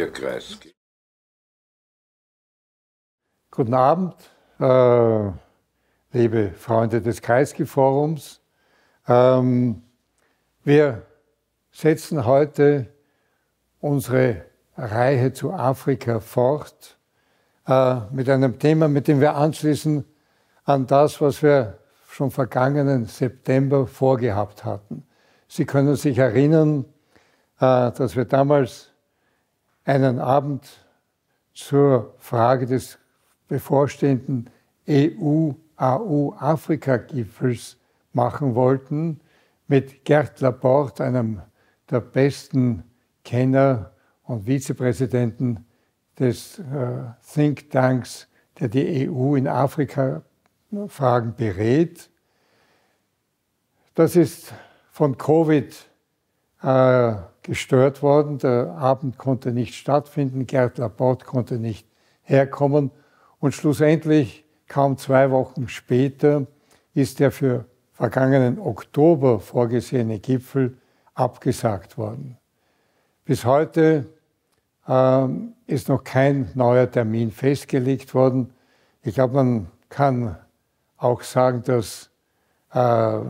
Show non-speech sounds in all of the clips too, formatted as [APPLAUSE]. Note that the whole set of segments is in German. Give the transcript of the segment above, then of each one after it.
Herr Kreisky. Guten Abend, äh, liebe Freunde des Kreisky-Forums. Ähm, wir setzen heute unsere Reihe zu Afrika fort äh, mit einem Thema, mit dem wir anschließen an das, was wir schon vergangenen September vorgehabt hatten. Sie können sich erinnern, äh, dass wir damals einen Abend zur Frage des bevorstehenden EU-AU-Afrika-Gipfels machen wollten mit Gerd Laporte, einem der besten Kenner und Vizepräsidenten des äh, Think Tanks, der die EU in Afrika-Fragen berät. Das ist von Covid äh, gestört worden. Der Abend konnte nicht stattfinden. Gerd Laporte konnte nicht herkommen. Und schlussendlich, kaum zwei Wochen später, ist der für vergangenen Oktober vorgesehene Gipfel abgesagt worden. Bis heute ähm, ist noch kein neuer Termin festgelegt worden. Ich glaube, man kann auch sagen, dass äh,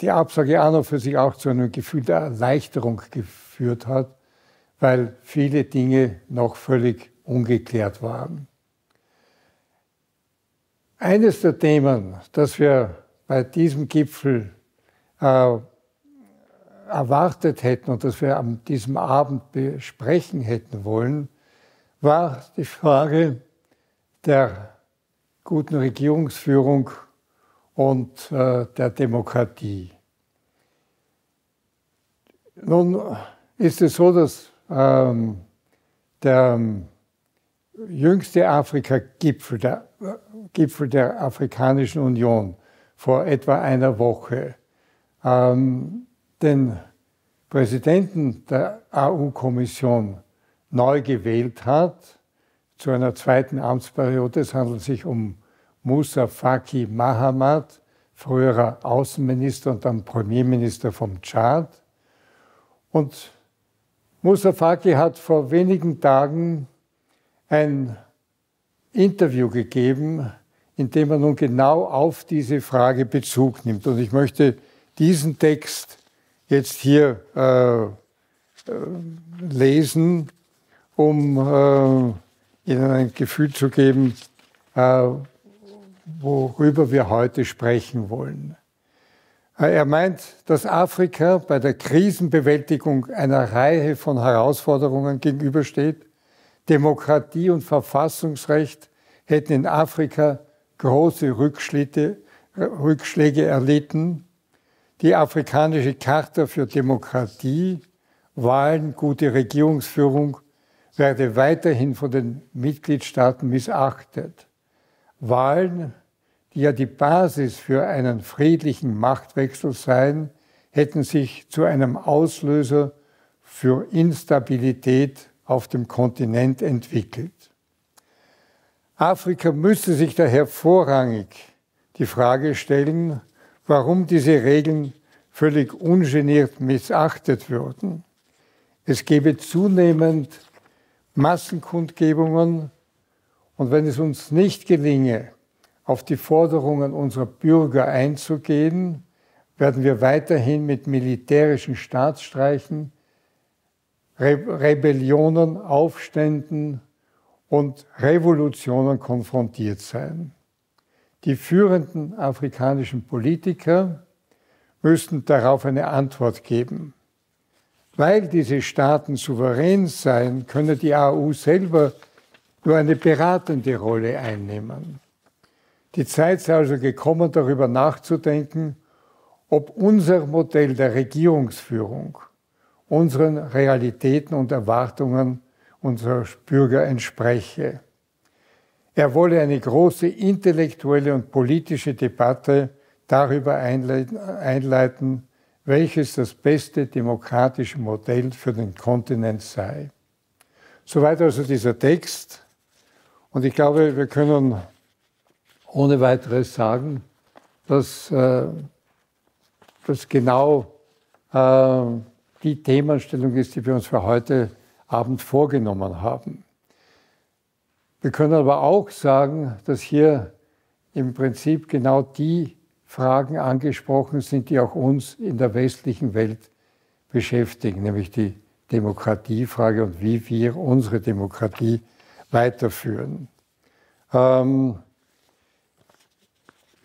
die Absage an für sich auch zu einem Gefühl der Erleichterung geführt hat, weil viele Dinge noch völlig ungeklärt waren. Eines der Themen, das wir bei diesem Gipfel äh, erwartet hätten und das wir an diesem Abend besprechen hätten wollen, war die Frage der guten Regierungsführung und äh, der Demokratie. Nun ist es so, dass ähm, der jüngste Afrika-Gipfel, der Gipfel der Afrikanischen Union vor etwa einer Woche, ähm, den Präsidenten der AU-Kommission neu gewählt hat zu einer zweiten Amtsperiode. Es handelt sich um Musa Faki Mahamat, früherer Außenminister und dann Premierminister vom Tschad. Und Musa Faki hat vor wenigen Tagen ein Interview gegeben, in dem er nun genau auf diese Frage Bezug nimmt. Und ich möchte diesen Text jetzt hier äh, äh lesen, um äh, Ihnen ein Gefühl zu geben, äh, worüber wir heute sprechen wollen. Äh, er meint, dass Afrika bei der Krisenbewältigung einer Reihe von Herausforderungen gegenübersteht. Demokratie und Verfassungsrecht hätten in Afrika große Rückschläge erlitten. Die afrikanische Charta für Demokratie, Wahlen, gute Regierungsführung werde weiterhin von den Mitgliedstaaten missachtet. Wahlen, die ja die Basis für einen friedlichen Machtwechsel seien, hätten sich zu einem Auslöser für Instabilität auf dem Kontinent entwickelt. Afrika müsste sich daher vorrangig die Frage stellen, warum diese Regeln völlig ungeniert missachtet würden. Es gäbe zunehmend Massenkundgebungen und wenn es uns nicht gelinge, auf die Forderungen unserer Bürger einzugehen, werden wir weiterhin mit militärischen Staatsstreichen, Re Rebellionen, Aufständen und Revolutionen konfrontiert sein. Die führenden afrikanischen Politiker müssten darauf eine Antwort geben. Weil diese Staaten souverän seien, könne die AU selber nur eine beratende Rolle einnehmen. Die Zeit sei also gekommen, darüber nachzudenken, ob unser Modell der Regierungsführung unseren Realitäten und Erwartungen unserer Bürger entspreche. Er wolle eine große intellektuelle und politische Debatte darüber einleiten, welches das beste demokratische Modell für den Kontinent sei. Soweit also dieser Text. Und ich glaube, wir können ohne weiteres sagen, dass äh, das genau äh, die Themenstellung ist, die wir uns für heute Abend vorgenommen haben. Wir können aber auch sagen, dass hier im Prinzip genau die Fragen angesprochen sind, die auch uns in der westlichen Welt beschäftigen, nämlich die Demokratiefrage und wie wir unsere Demokratie weiterführen. Ähm,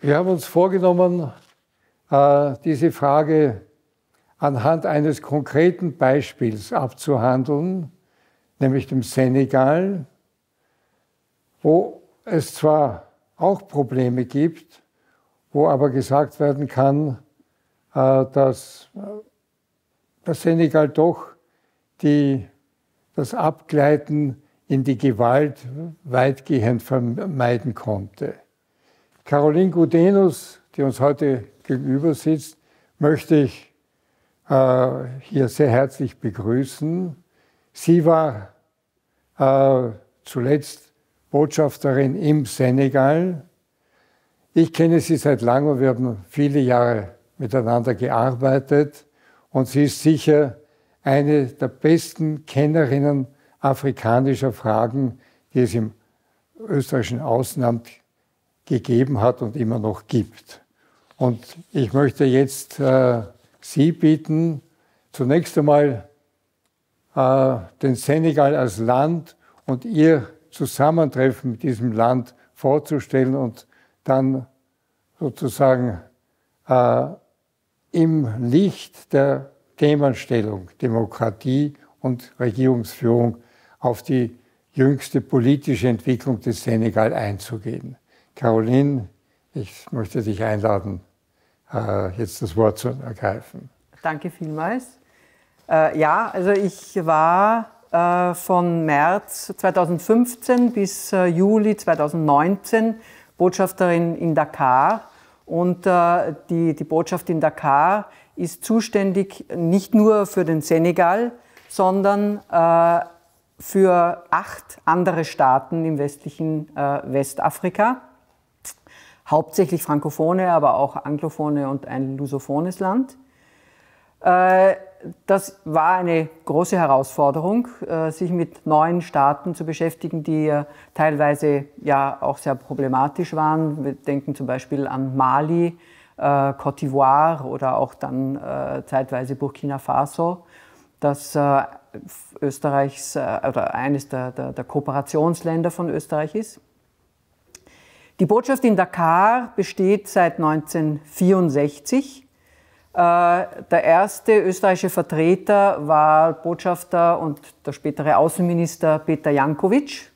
wir haben uns vorgenommen, äh, diese Frage anhand eines konkreten Beispiels abzuhandeln, nämlich dem Senegal, wo es zwar auch Probleme gibt, wo aber gesagt werden kann, äh, dass der Senegal doch die, das Abgleiten in die Gewalt weitgehend vermeiden konnte. Caroline Gudenus, die uns heute gegenüber sitzt, möchte ich äh, hier sehr herzlich begrüßen. Sie war äh, zuletzt Botschafterin im Senegal. Ich kenne sie seit langem, wir haben viele Jahre miteinander gearbeitet und sie ist sicher eine der besten Kennerinnen afrikanischer Fragen, die es im österreichischen Außenamt gegeben hat und immer noch gibt. Und ich möchte jetzt äh, Sie bitten, zunächst einmal äh, den Senegal als Land und Ihr Zusammentreffen mit diesem Land vorzustellen und dann sozusagen äh, im Licht der Themenstellung Demokratie und Regierungsführung auf die jüngste politische Entwicklung des Senegal einzugehen. Caroline, ich möchte dich einladen, äh, jetzt das Wort zu ergreifen. Danke vielmals. Äh, ja, also ich war äh, von März 2015 bis Juli 2019 Botschafterin in Dakar. Und die, die Botschaft in Dakar ist zuständig nicht nur für den Senegal, sondern für acht andere Staaten im westlichen Westafrika hauptsächlich frankophone, aber auch anglophone und ein lusophones Land. Äh, das war eine große Herausforderung, äh, sich mit neuen Staaten zu beschäftigen, die äh, teilweise ja auch sehr problematisch waren. Wir denken zum Beispiel an Mali, Cote d'Ivoire oder auch dann zeitweise Burkina Faso, das Österreichs oder eines der, der, der Kooperationsländer von Österreich ist. Die Botschaft in Dakar besteht seit 1964. Äh, der erste österreichische Vertreter war Botschafter und der spätere Außenminister Peter Jankovic.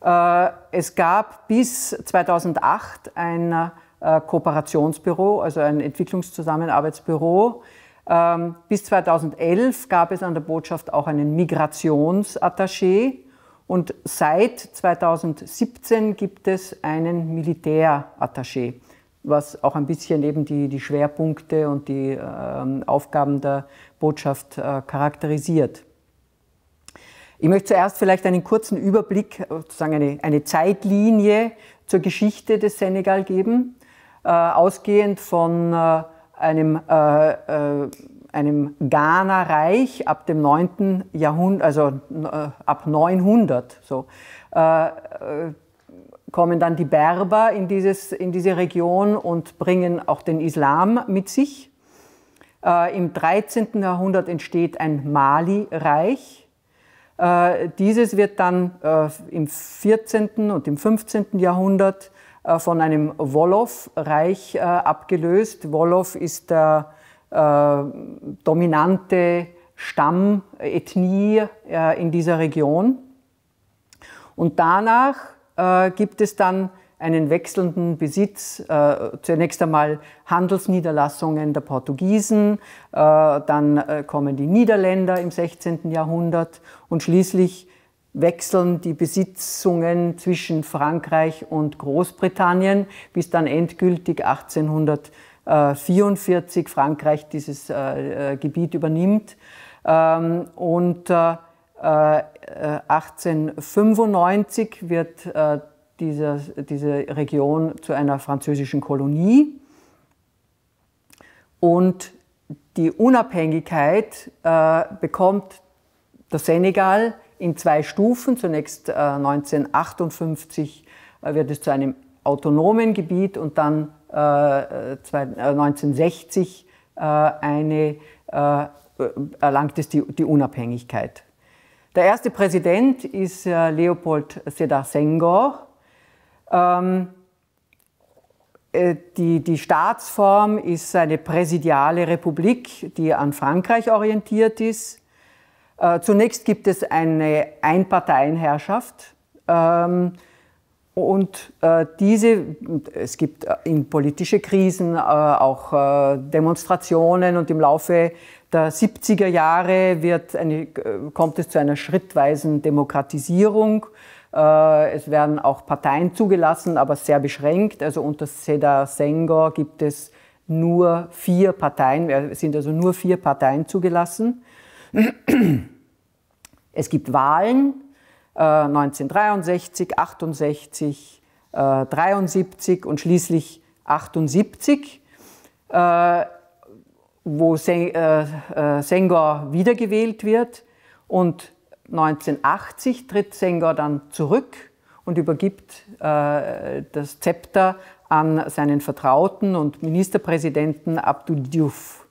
Äh, es gab bis 2008 ein äh, Kooperationsbüro, also ein Entwicklungszusammenarbeitsbüro. Ähm, bis 2011 gab es an der Botschaft auch einen Migrationsattaché und seit 2017 gibt es einen Militärattaché, was auch ein bisschen eben die, die Schwerpunkte und die äh, Aufgaben der Botschaft äh, charakterisiert. Ich möchte zuerst vielleicht einen kurzen Überblick, sozusagen eine, eine Zeitlinie zur Geschichte des Senegal geben, äh, ausgehend von äh, einem äh, äh, einem Ghana-Reich ab dem 9. Jahrhundert, also äh, ab 900, so, äh, äh, kommen dann die Berber in, dieses, in diese Region und bringen auch den Islam mit sich. Äh, Im 13. Jahrhundert entsteht ein Mali-Reich. Dieses wird dann im 14. und im 15. Jahrhundert von einem Wolof-Reich abgelöst. Wolof ist der äh, dominante Stammethnie äh, in dieser Region. Und danach äh, gibt es dann einen wechselnden Besitz, äh, zunächst einmal Handelsniederlassungen der Portugiesen, äh, dann äh, kommen die Niederländer im 16. Jahrhundert und schließlich wechseln die Besitzungen zwischen Frankreich und Großbritannien, bis dann endgültig 1800 1944 Frankreich dieses äh, äh, Gebiet übernimmt. Ähm, und 1895 äh, wird diese, diese Region zu einer französischen Kolonie. Und die Unabhängigkeit bekommt der Senegal in zwei Stufen. Zunächst 1958 wird es zu einem autonomen Gebiet und dann 1960 eine, erlangt es die, die Unabhängigkeit. Der erste Präsident ist Leopold Sedar Senghor. Ähm, äh, die, die Staatsform ist eine präsidiale Republik, die an Frankreich orientiert ist. Äh, zunächst gibt es eine Einparteienherrschaft. Ähm, und äh, diese, es gibt in politische Krisen auch Demonstrationen und im Laufe der 70er Jahre wird eine, kommt es zu einer schrittweisen Demokratisierung äh, es werden auch Parteien zugelassen, aber sehr beschränkt. Also unter Seda Senghor gibt es nur vier Parteien, es sind also nur vier Parteien zugelassen. Es gibt Wahlen 1963, 68, 73 und schließlich 78, äh, wo äh, Senghor wiedergewählt wird. Und 1980 tritt Senghor dann zurück und übergibt äh, das Zepter an seinen Vertrauten und Ministerpräsidenten Abdou Diouf.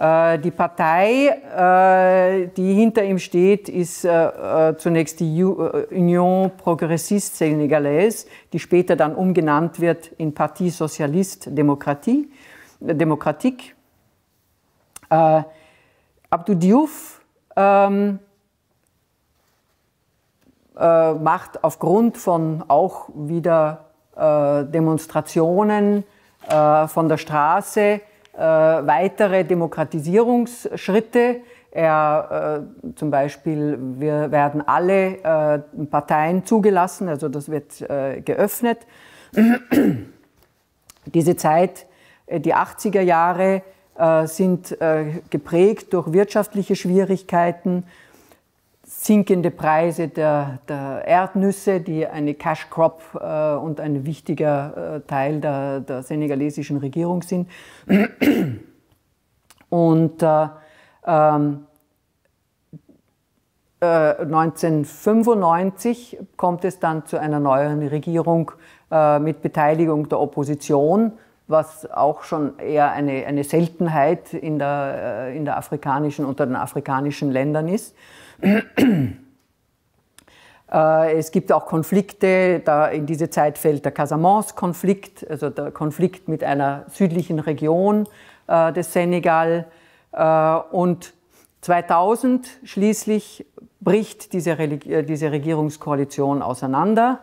Äh, die Partei, äh, die hinter ihm steht, ist äh, zunächst die Union Progressiste Sénégalaise, die später dann umgenannt wird in Parti Socialiste Demokratie, Demokratique. Abdou Diouf ähm, äh, macht aufgrund von auch wieder Demonstrationen von der Straße weitere Demokratisierungsschritte. Er, äh, zum Beispiel, wir werden alle äh, Parteien zugelassen, also das wird geöffnet. [CLEARS THROAT] Diese Zeit, die 80er Jahre, sind geprägt durch wirtschaftliche Schwierigkeiten, sinkende Preise der, der, Erdnüsse, die eine Cash Crop äh, und ein wichtiger äh, Teil der, der, senegalesischen Regierung sind. Und äh, ähm, 1995 äh, kommt es dann zu einer neuen Regierung äh, mit Beteiligung der Opposition, was auch schon eher eine, eine Seltenheit in der, äh, in der afrikanischen, unter den afrikanischen Ländern ist. Äh, es gibt auch Konflikte, da in diese Zeit fällt der Casamance-Konflikt, also der Konflikt mit einer südlichen Region äh, des Senegal. Äh, und 2000 schließlich bricht diese, diese Regierungskoalition auseinander.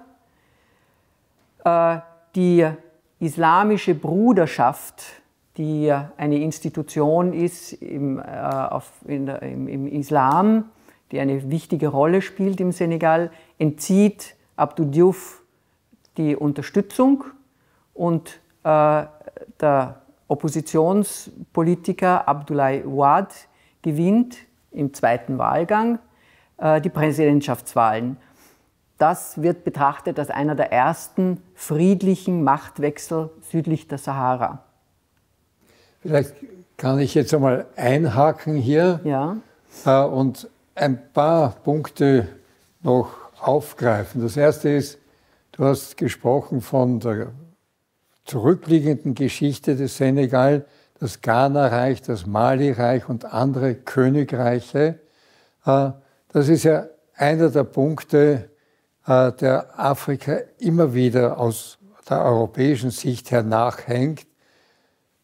Die islamische Bruderschaft, die eine Institution ist im, auf, der, im, im Islam, die eine wichtige Rolle spielt im Senegal, entzieht Abdou Diouf die Unterstützung und äh, der Oppositionspolitiker Abdoulaye Ouad gewinnt im zweiten Wahlgang äh, die Präsidentschaftswahlen. Das wird betrachtet als einer der ersten friedlichen Machtwechsel südlich der Sahara. Vielleicht kann ich jetzt einmal einhaken hier ja. Äh, und ein paar Punkte noch aufgreifen. Das erste ist, du hast gesprochen von der zurückliegenden Geschichte des Senegal, das Ghana-Reich, das Mali-Reich und andere Königreiche. Äh, das ist ja einer der Punkte, äh, der Afrika immer wieder aus der europäischen Sicht her nachhängt,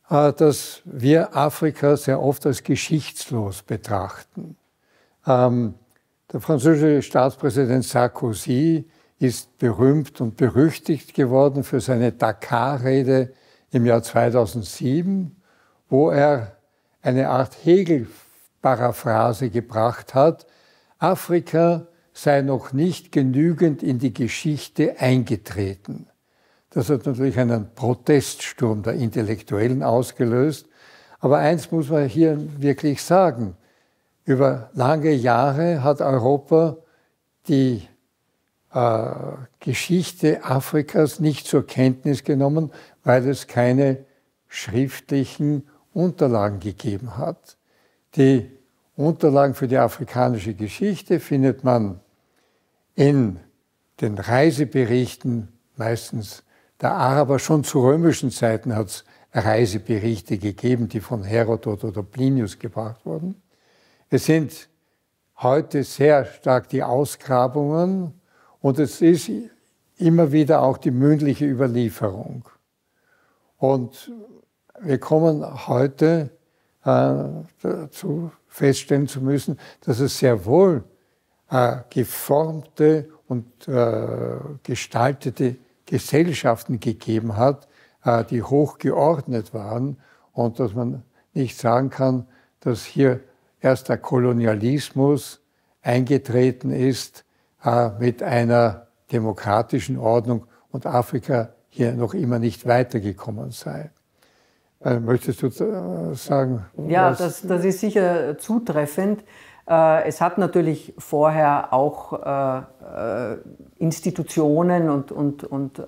äh, dass wir Afrika sehr oft als geschichtslos betrachten. Ähm, der französische Staatspräsident Sarkozy ist berühmt und berüchtigt geworden für seine Dakar-Rede im Jahr 2007, wo er eine Art Hegel-Paraphrase gebracht hat. Afrika sei noch nicht genügend in die Geschichte eingetreten. Das hat natürlich einen Proteststurm der Intellektuellen ausgelöst. Aber eins muss man hier wirklich sagen. Über lange Jahre hat Europa die äh, Geschichte Afrikas nicht zur Kenntnis genommen, weil es keine schriftlichen Unterlagen gegeben hat. Die Unterlagen für die afrikanische Geschichte findet man in den Reiseberichten, meistens der Araber, schon zu römischen Zeiten hat es Reiseberichte gegeben, die von Herodot oder Plinius gebracht wurden. Es sind heute sehr stark die Ausgrabungen und es ist immer wieder auch die mündliche Überlieferung. Und wir kommen heute äh, dazu feststellen zu müssen, dass es sehr wohl äh, geformte und äh, gestaltete Gesellschaften gegeben hat, äh, die hochgeordnet waren und dass man nicht sagen kann, dass hier erst der Kolonialismus eingetreten ist äh, mit einer demokratischen Ordnung und Afrika hier noch immer nicht weitergekommen sei. Äh, möchtest du sagen? Ja, das, das ist sicher zutreffend. Es hat natürlich vorher auch Institutionen und, und, und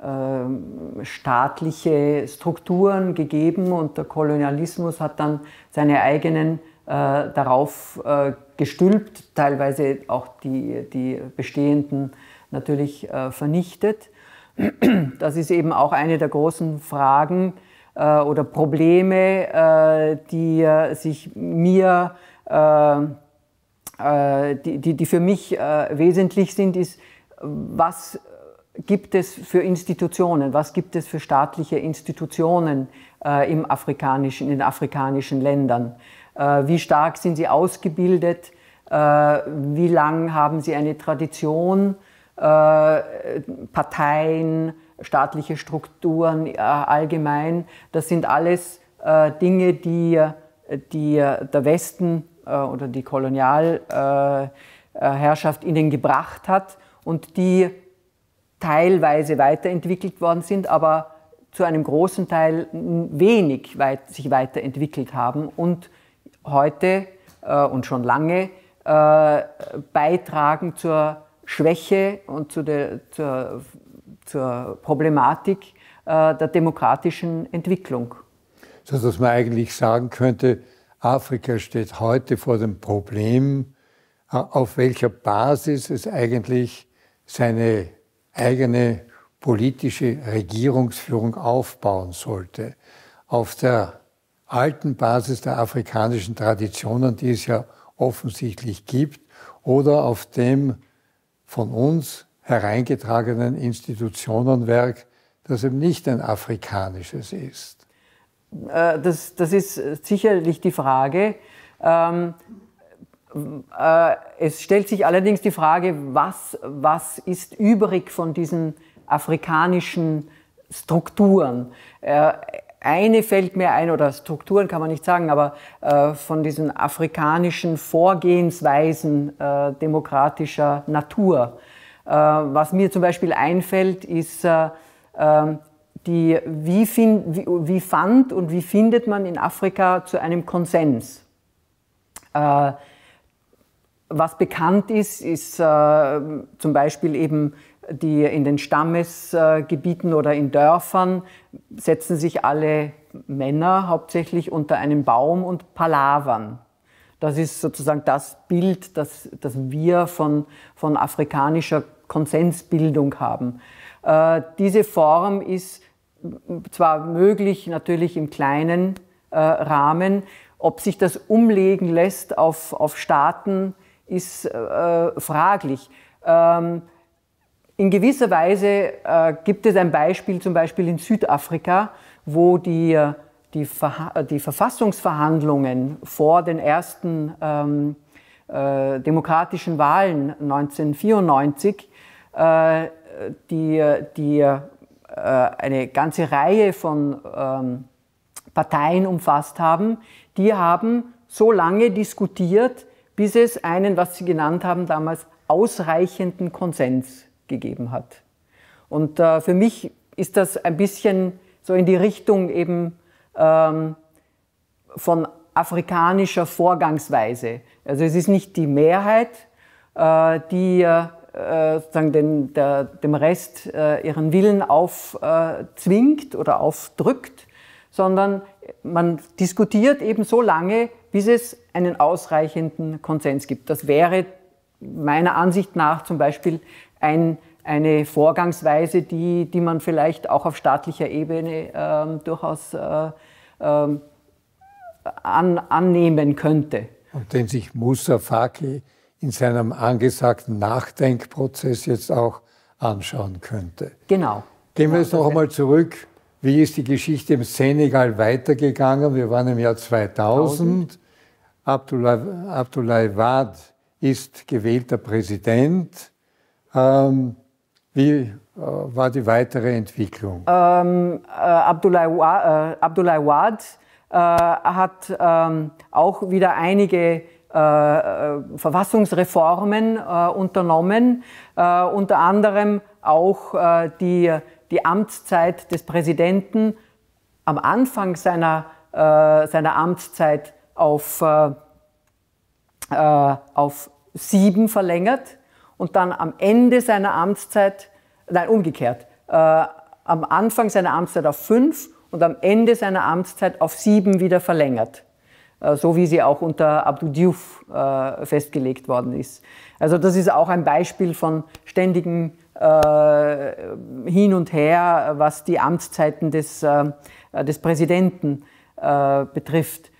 ähm, staatliche Strukturen gegeben und der Kolonialismus hat dann seine eigenen äh, darauf äh, gestülpt, teilweise auch die, die bestehenden natürlich äh, vernichtet. [CLEARS THROAT] Das ist eben auch eine der großen Fragen äh, oder Probleme, äh, die äh, sich mir, die, die, die für mich wesentlich sind, ist, was gibt es für Institutionen, was gibt es für staatliche Institutionen äh, im afrikanischen, in den afrikanischen Ländern? Äh, wie stark sind sie ausgebildet? Äh, wie lang haben sie eine Tradition? Äh, Parteien, staatliche Strukturen allgemein, das sind alles Dinge, die, die der Westen oder die Kolonialherrschaft ihnen gebracht hat und die teilweise weiterentwickelt worden sind, aber zu einem großen Teil wenig weit, sich weiterentwickelt haben und heute äh, und schon lange äh, beitragen zur Schwäche und zu der, zur, zur Problematik äh, der demokratischen Entwicklung. So dass man eigentlich sagen könnte, Afrika steht heute vor dem Problem, äh, auf welcher Basis es eigentlich seine eigene politische Regierungsführung aufbauen sollte. Auf der alten Basis der afrikanischen Traditionen, die es ja offensichtlich gibt, oder auf dem von uns hereingetragenen Institutionenwerk, das eben nicht ein afrikanisches ist? Äh, das, das ist sicherlich die Frage. Ähm, äh, es stellt sich allerdings die Frage, was, was ist übrig von diesen afrikanischen Strukturen? Äh, eine fällt mir ein, oder Strukturen kann man nicht sagen, aber äh, von diesen afrikanischen Vorgehensweisen demokratischer Natur. was mir zum Beispiel einfällt, ist ähm, die, wie, find, wie, wie fand und wie findet man in Afrika zu einem Konsens? Was bekannt ist, ist äh, zum Beispiel eben die in den Stammesgebieten oder in Dörfern setzen sich alle Männer hauptsächlich unter einen Baum und palavern. Das ist sozusagen das Bild, das, das wir von, von afrikanischer Konsensbildung haben. Äh, diese Form ist zwar möglich natürlich im kleinen äh, Rahmen, ob sich das umlegen lässt auf, auf Staaten, ist äh, fraglich. Ähm, in gewisser Weise äh, gibt es ein Beispiel, zum Beispiel in Südafrika, wo die, äh, die, die Verfassungsverhandlungen vor den ersten ähm, äh, demokratischen Wahlen 1994 äh, die, die äh, eine ganze Reihe von ähm, Parteien umfasst haben, die haben so lange diskutiert, bis es einen, was Sie genannt haben damals, ausreichenden Konsens gegeben hat. Und äh, für mich ist das ein bisschen so in die Richtung eben ähm, von afrikanischer Vorgangsweise. Also es ist nicht die Mehrheit, äh, die äh, sozusagen den, der, dem Rest äh, ihren Willen aufzwingt äh, oder aufdrückt, sondern man diskutiert eben so lange, bis es einen ausreichenden Konsens gibt. Das wäre meiner Ansicht nach zum Beispiel ein, eine Vorgangsweise, die, die man vielleicht auch auf staatlicher Ebene ähm, durchaus äh, ähm, an, annehmen könnte. Und den sich Musa Faki in seinem angesagten Nachdenkprozess jetzt auch anschauen könnte. Genau. Gehen wir genau, jetzt noch einmal zurück. Wie ist die Geschichte im Senegal weitergegangen? Wir waren im Jahr 2000. 1000. Abdoulaye Wade ist gewählter Präsident. Ähm, wie äh, war die weitere Entwicklung? Ähm, äh, Abdoulaye, äh, Wade äh, hat ähm, auch wieder einige äh, äh, Verfassungsreformen unternommen, unter anderem auch die, die Amtszeit des Präsidenten am Anfang seiner, seiner Amtszeit auf, auf sieben verlängert und dann am Ende seiner Amtszeit, nein, umgekehrt, am Anfang seiner Amtszeit auf fünf und am Ende seiner Amtszeit auf sieben wieder verlängert, äh, so wie sie auch unter Abdou Diouf äh, festgelegt worden ist. Also das ist auch ein Beispiel von ständigen äh, Hin und Her, was die Amtszeiten des, des Präsidenten betrifft.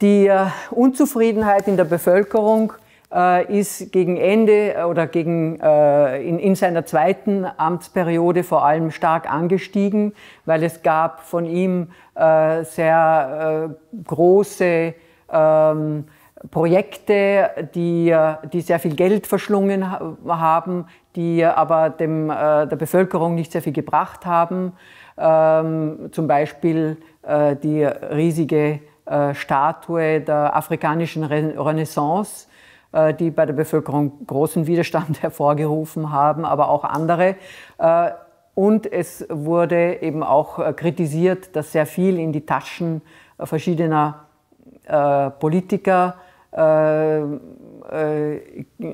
Die Unzufriedenheit in der Bevölkerung äh, ist gegen Ende äh, oder gegen, äh, in, in seiner zweiten Amtsperiode vor allem stark angestiegen, weil es gab von ihm äh, sehr äh, große ähm, Projekte, die, die sehr viel Geld verschlungen haben, die aber dem, äh, der Bevölkerung nicht sehr viel gebracht haben. Ähm, zum Beispiel äh, die riesige äh, Statue der afrikanischen Renaissance, äh, die bei der Bevölkerung großen Widerstand [LAUGHS] hervorgerufen haben, aber auch andere. Äh, und es wurde eben auch äh, kritisiert, dass sehr viel in die Taschen verschiedener Politiker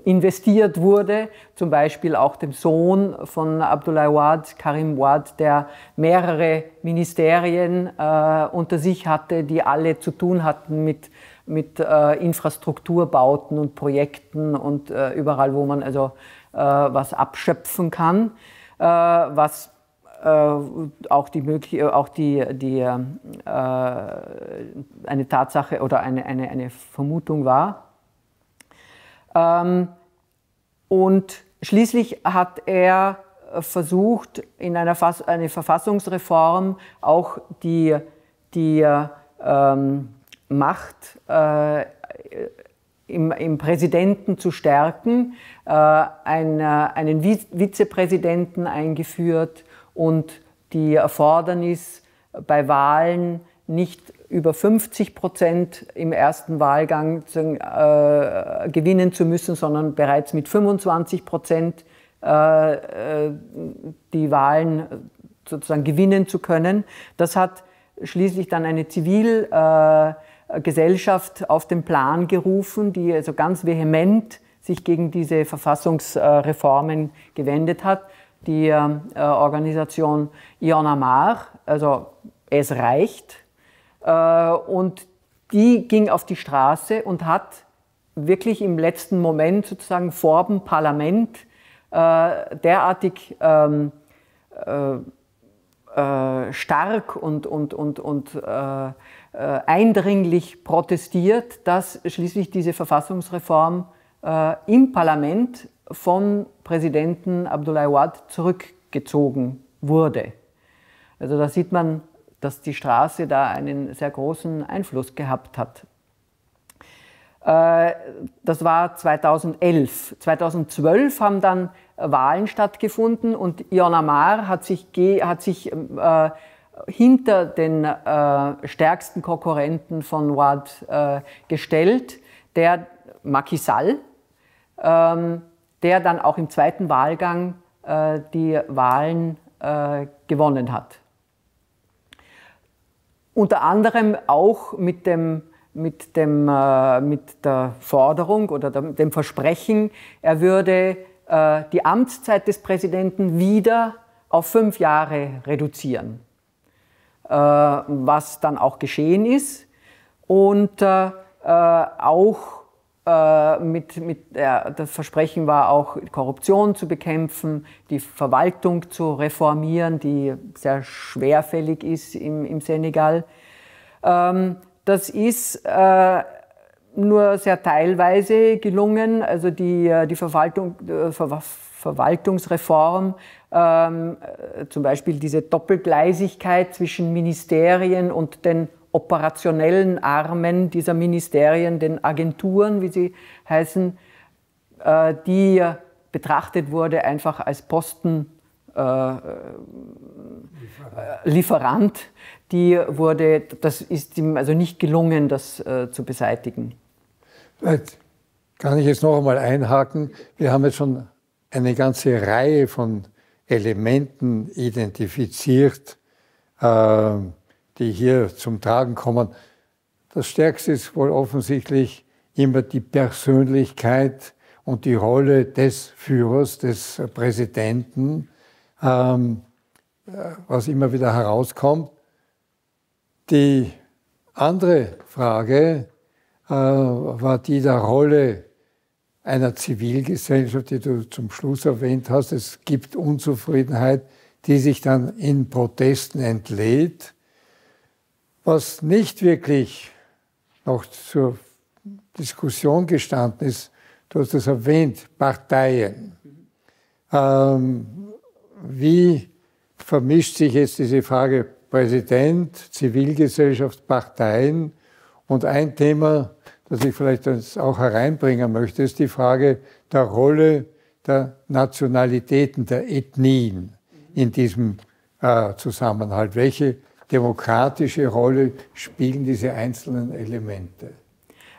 investiert wurde, zum Beispiel auch dem Sohn von Abdullah Wad, Karim Wad, der mehrere Ministerien unter sich hatte, die alle zu tun hatten mit mit äh, Infrastrukturbauten und Projekten und äh, überall, wo man also äh, was abschöpfen kann, äh, was äh, auch die möglich, auch die, die äh, eine Tatsache oder eine, eine, eine Vermutung war. Ähm, und schließlich hat er versucht, in einer Fass eine Verfassungsreform auch die, die ähm, Macht äh, im, im, Präsidenten zu stärken, äh, ein, einen Vizepräsidenten eingeführt und die Erfordernis bei Wahlen nicht über 50 Prozent im ersten Wahlgang äh, gewinnen zu müssen, sondern bereits mit 25 Prozent äh, äh, die Wahlen sozusagen gewinnen zu können. Das hat schließlich dann eine Zivil äh, Gesellschaft auf den Plan gerufen, die also ganz vehement sich gegen diese Verfassungsreformen gewendet hat. Die äh, Organisation Ion Amar, also es reicht, äh, und die ging auf die Straße und hat wirklich im letzten Moment sozusagen vor dem Parlament äh, derartig ähm, äh, äh, stark und, und, und, und äh, äh, eindringlich protestiert, dass schließlich diese Verfassungsreform äh, im Parlament von Präsidenten Abdoulaye Wade zurückgezogen wurde. Also da sieht man, dass die Straße da einen sehr großen Einfluss gehabt hat. Äh, das war 2011. 2012 haben dann Wahlen stattgefunden und Ion Amar hat sich, hat sich äh, hinter den äh, stärksten Konkurrenten von Wad äh, gestellt, der Macky Sall, ähm, der dann auch im zweiten Wahlgang äh, die Wahlen äh, gewonnen hat. Unter anderem auch mit, dem, mit, dem, äh, mit der Forderung oder dem Versprechen, er würde äh, die Amtszeit des Präsidenten wieder auf fünf Jahre reduzieren. Was dann auch geschehen ist. Und auch mit, mit äh, das Versprechen war auch Korruption zu bekämpfen, die Verwaltung zu reformieren, die sehr schwerfällig ist im, im Senegal. Ähm, das ist äh, nur sehr teilweise gelungen. Also die, äh, die Verwaltung, äh, Ver Verwaltungsreform, ähm, äh, zum Beispiel diese Doppelgleisigkeit zwischen Ministerien und den operationellen Armen dieser Ministerien, den Agenturen, wie sie heißen, äh, die betrachtet wurde einfach als Posten äh, Lieferant, die wurde, das ist ihm also nicht gelungen, das äh, zu beseitigen. Vielleicht kann ich jetzt noch einmal einhaken. Wir haben jetzt schon eine ganze Reihe von Elementen identifiziert, äh, die hier zum Tragen kommen. Das Stärkste ist wohl offensichtlich immer die Persönlichkeit und die Rolle des Führers, des Präsidenten, ähm, äh, was immer wieder herauskommt. Die andere Frage äh, war die der Rolle einer Zivilgesellschaft, die du zum Schluss erwähnt hast. Es gibt Unzufriedenheit, die sich dann in Protesten entlädt. Was nicht wirklich noch zur Diskussion gestanden ist, du hast es erwähnt, Parteien. Ähm, wie vermischt sich jetzt diese Frage Präsident, Zivilgesellschaft, Parteien? Und ein Thema, das ich vielleicht auch hereinbringen möchte, ist die Frage der Rolle der Nationalitäten, der Ethnien in diesem äh, Zusammenhalt. Welche demokratische Rolle spielen diese einzelnen Elemente?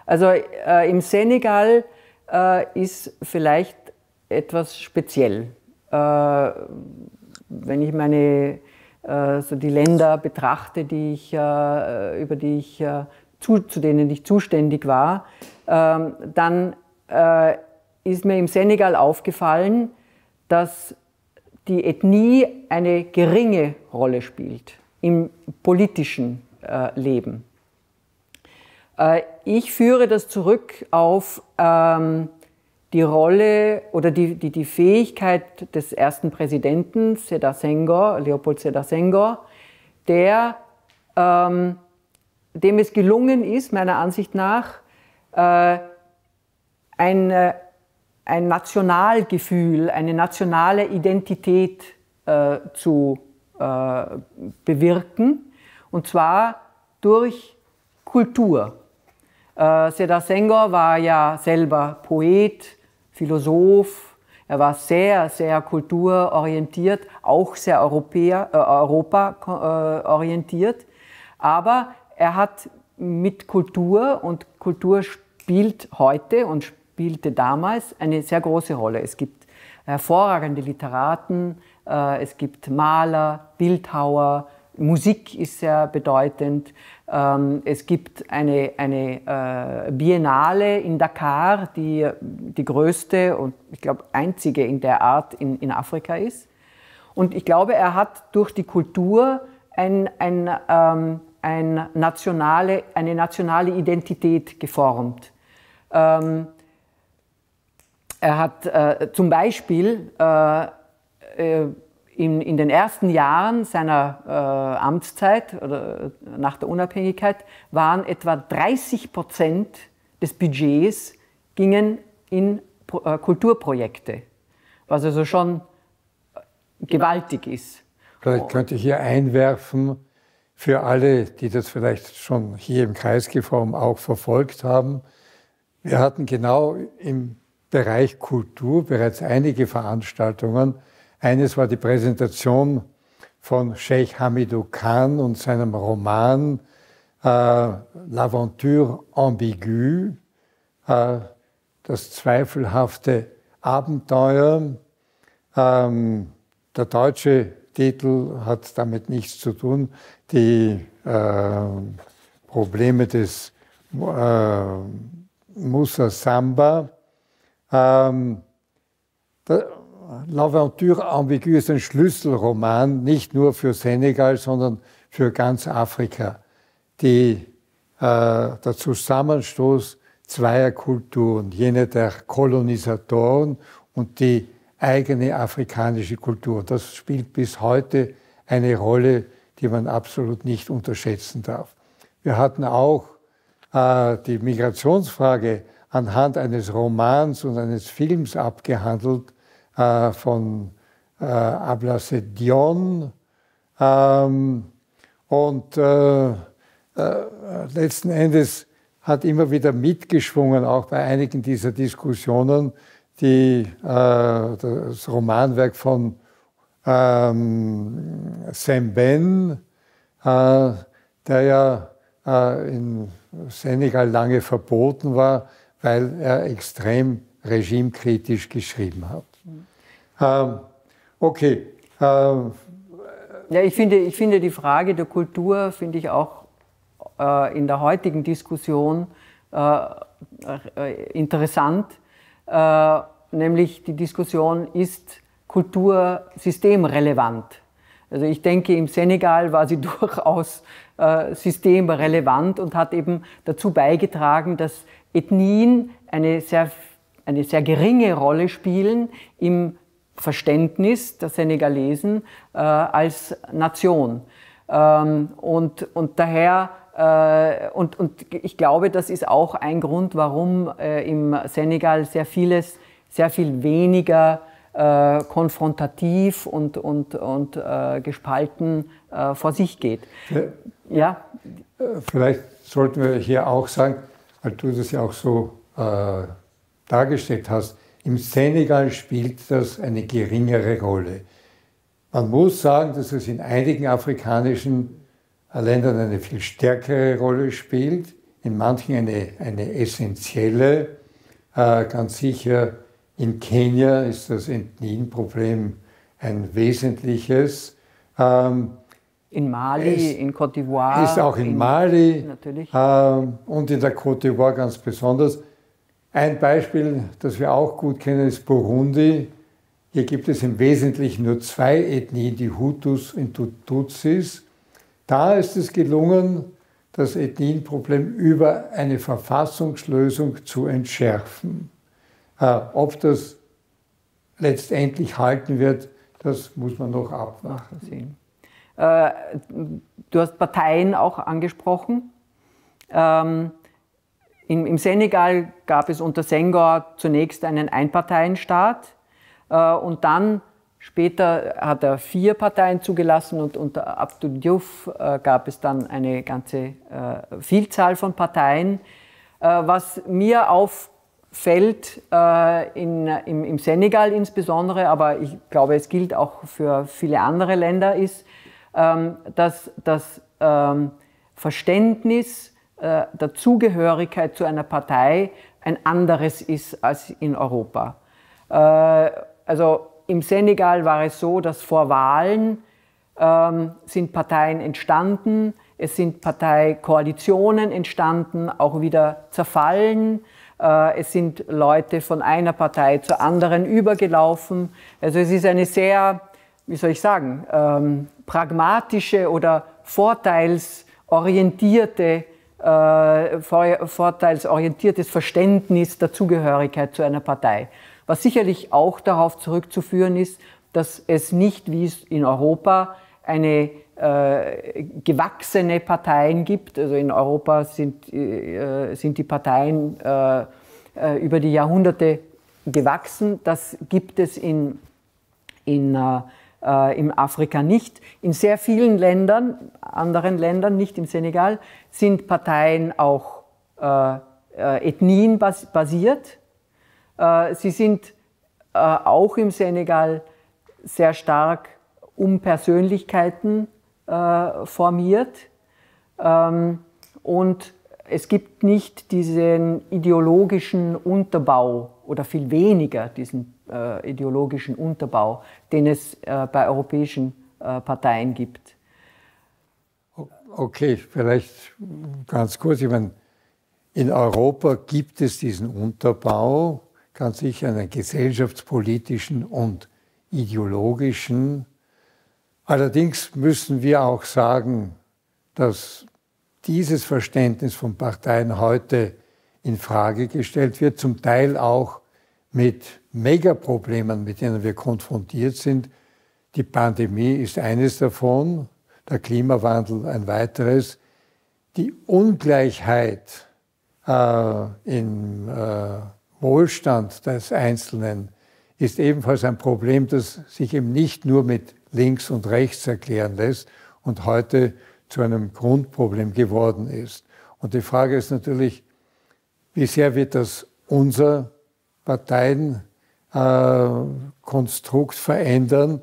Also äh, im Senegal äh, ist vielleicht etwas speziell. Äh, wenn ich meine äh, so die Länder betrachte, die ich, äh, über die ich zu, zu denen ich zuständig war, ähm, dann ist mir im Senegal aufgefallen, dass die Ethnie eine geringe Rolle spielt im politischen Leben. ich führe das zurück auf ähm, die Rolle oder die, die, die Fähigkeit des ersten Präsidenten, Sedar Senghor, Leopold Sedar Senghor, der, ähm, dem es gelungen ist, meiner Ansicht nach, äh, ein, äh, ein Nationalgefühl, eine nationale Identität äh, zu äh, bewirken, und zwar durch Kultur. Äh, Sedar Senghor war ja selber Poet, Philosoph. Er war sehr, sehr kulturorientiert, auch sehr Europäer, äh, Europa äh, orientiert. Aber er hat mit Kultur und Kultur spielt heute und spielte damals eine sehr große Rolle. Es gibt hervorragende Literaten, äh, es gibt Maler, Bildhauer, Musik ist sehr bedeutend. Ähm, es gibt eine, eine äh, Biennale in Dakar, die die größte und ich glaube einzige in der Art in, in Afrika ist. Und ich glaube, er hat durch die Kultur ein, ein, ähm, ein nationale, eine nationale Identität geformt. Ähm, er hat äh, zum Beispiel äh, äh in, in den ersten Jahren seiner äh, Amtszeit oder äh, nach der Unabhängigkeit waren etwa 30 Prozent des Budgets gingen in äh, Kulturprojekte, was also schon gewaltig ist. Vielleicht könnte ich hier einwerfen, für alle, die das vielleicht schon hier im Kreisgeform auch verfolgt haben, wir hatten genau im Bereich Kultur bereits einige Veranstaltungen, eines war die Präsentation von Sheikh Hamidou Khan und seinem Roman äh, L'Aventure ambiguë, äh, das zweifelhafte Abenteuer. Ähm, der deutsche Titel hat damit nichts zu tun. Die äh, Probleme des äh, Musa Samba. Ähm, L'Aventure ambiguë ist ein Schlüsselroman, nicht nur für Senegal, sondern für ganz Afrika. Die, äh, der Zusammenstoß zweier Kulturen, jene der Kolonisatoren und die eigene afrikanische Kultur. Das spielt bis heute eine Rolle, die man absolut nicht unterschätzen darf. Wir hatten auch äh, die Migrationsfrage anhand eines Romans und eines Films abgehandelt äh, von äh, Ablase Dion. Ähm, und äh, äh, letzten Endes hat immer wieder mitgeschwungen, auch bei einigen dieser Diskussionen, die, äh, das Romanwerk von ähm, Sam Ben, äh, der ja äh, in Senegal lange verboten war, weil er extrem regimekritisch geschrieben hat. Ähm, okay. Ähm, ja, ich finde, ich finde die Frage der Kultur, finde ich auch äh, in der heutigen Diskussion äh, äh interessant, äh, nämlich die Diskussion, ist Kultur systemrelevant? Also ich denke, im Senegal war sie [LAUGHS] durchaus äh, systemrelevant und hat eben dazu beigetragen, dass Ethnien eine sehr, eine sehr geringe Rolle spielen im Verständnis der Senegalesen äh, als Nation. Ähm, und, und daher, und, und ich glaube, das ist auch ein Grund, warum äh, im Senegal sehr vieles, sehr viel weniger äh, konfrontativ und, und, und äh, gespalten äh, vor sich geht. Ja? Vielleicht sollten wir hier auch sagen, weil du das ja auch so äh, dargestellt hast, im Senegal spielt das eine geringere Rolle. Man muss sagen, dass es in einigen afrikanischen Ländern eine viel stärkere Rolle spielt, in manchen eine, eine essentielle. Äh, ganz sicher in Kenia ist das Ethnienproblem ein wesentliches. Ähm, in Mali, in Côte d'Ivoire. Ist auch in, in Mali natürlich. Ähm, und in der Côte d'Ivoire ganz besonders. Ein Beispiel, das wir auch gut kennen, ist Burundi. Hier gibt es im Wesentlichen nur zwei Ethnien, die Hutus und Tutsis. Da ist es gelungen, das Ethnienproblem über eine Verfassungslösung zu entschärfen. Äh, ob das letztendlich halten wird, das muss man noch abwarten. Äh, du hast Parteien auch angesprochen. Ähm, im, Im Senegal gab es unter Senghor zunächst einen Einparteienstaat äh, und dann später hat er vier Parteien zugelassen und unter Abdou Diouf äh, gab es dann eine ganze äh, Vielzahl von Parteien. Äh, was mir auf fällt äh, in, im, im, Senegal insbesondere, aber ich glaube, es gilt auch für viele andere Länder, ist, ähm, dass das ähm, Verständnis äh, der Zugehörigkeit zu einer Partei ein anderes ist als in Europa. Äh, also im Senegal war es so, dass vor Wahlen ähm, sind Parteien entstanden, es sind Parteikoalitionen entstanden, auch wieder zerfallen. Äh, es sind Leute von einer Partei zur anderen übergelaufen. Also es ist eine sehr, wie soll ich sagen, ähm, pragmatische oder vorteilsorientierte äh, vorteilsorientiertes Verständnis der Zugehörigkeit zu einer Partei. Was sicherlich auch darauf zurückzuführen ist, dass es nicht wie es in Europa eine äh, gewachsene Parteien gibt. Also in Europa sind, äh, sind die Parteien äh, äh über die Jahrhunderte gewachsen. Das gibt es in, in, äh, äh, in Afrika nicht. In sehr vielen Ländern, anderen Ländern, nicht im Senegal, sind Parteien auch Ethnien basiert. Sie sind auch im Senegal sehr stark um Persönlichkeiten äh, formiert. Ähm, und es gibt nicht diesen ideologischen Unterbau oder viel weniger diesen äh, ideologischen Unterbau, den es äh, bei europäischen äh, Parteien gibt. Okay, vielleicht ganz kurz. Ich meine, in Europa gibt es diesen Unterbau, ganz sicher einen gesellschaftspolitischen und ideologischen Allerdings müssen wir auch sagen, dass dieses Verständnis von Parteien heute in Frage gestellt wird, zum Teil auch mit Megaproblemen, mit denen wir konfrontiert sind. Die Pandemie ist eines davon, der Klimawandel ein weiteres. Die Ungleichheit äh, im äh, Wohlstand des Einzelnen ist ebenfalls ein Problem, das sich eben nicht nur mit links und rechts erklären lässt und heute zu einem Grundproblem geworden ist. Und die Frage ist natürlich, wie sehr wird das unser Parteienkonstrukt äh, verändern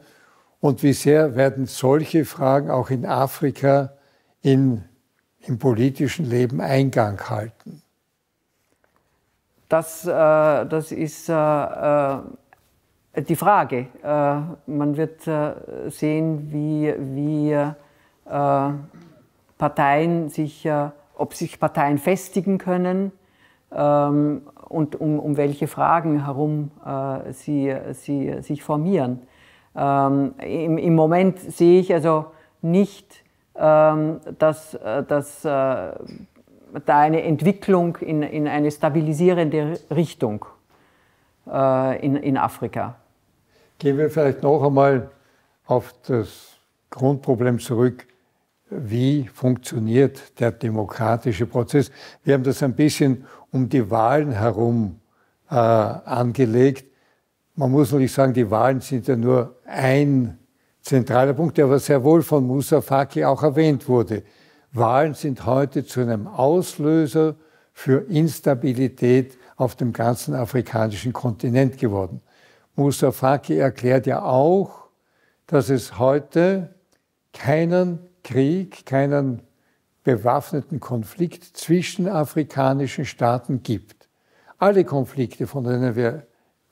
und wie sehr werden solche Fragen auch in Afrika in, im politischen Leben Eingang halten? Das, äh, das ist äh, äh die Frage. Äh, man wird äh, sehen, wie, wie äh, Parteien sich, ob sich Parteien festigen können ähm, und um, um welche Fragen herum sie, sie sich formieren. Ähm, im, Im Moment sehe ich also nicht, ähm, dass, dass da eine Entwicklung in, in eine stabilisierende Richtung in, in Afrika. Gehen wir vielleicht noch einmal auf das Grundproblem zurück. Wie funktioniert der demokratische Prozess? Wir haben das ein bisschen um die Wahlen herum äh, angelegt. Man muss natürlich sagen, die Wahlen sind ja nur ein zentraler Punkt, der aber sehr wohl von Musa Faki auch erwähnt wurde. Wahlen sind heute zu einem Auslöser für Instabilität auf dem ganzen afrikanischen Kontinent geworden. Musa Faki erklärt ja auch, dass es heute keinen Krieg, keinen bewaffneten Konflikt zwischen afrikanischen Staaten gibt. Alle Konflikte, von denen wir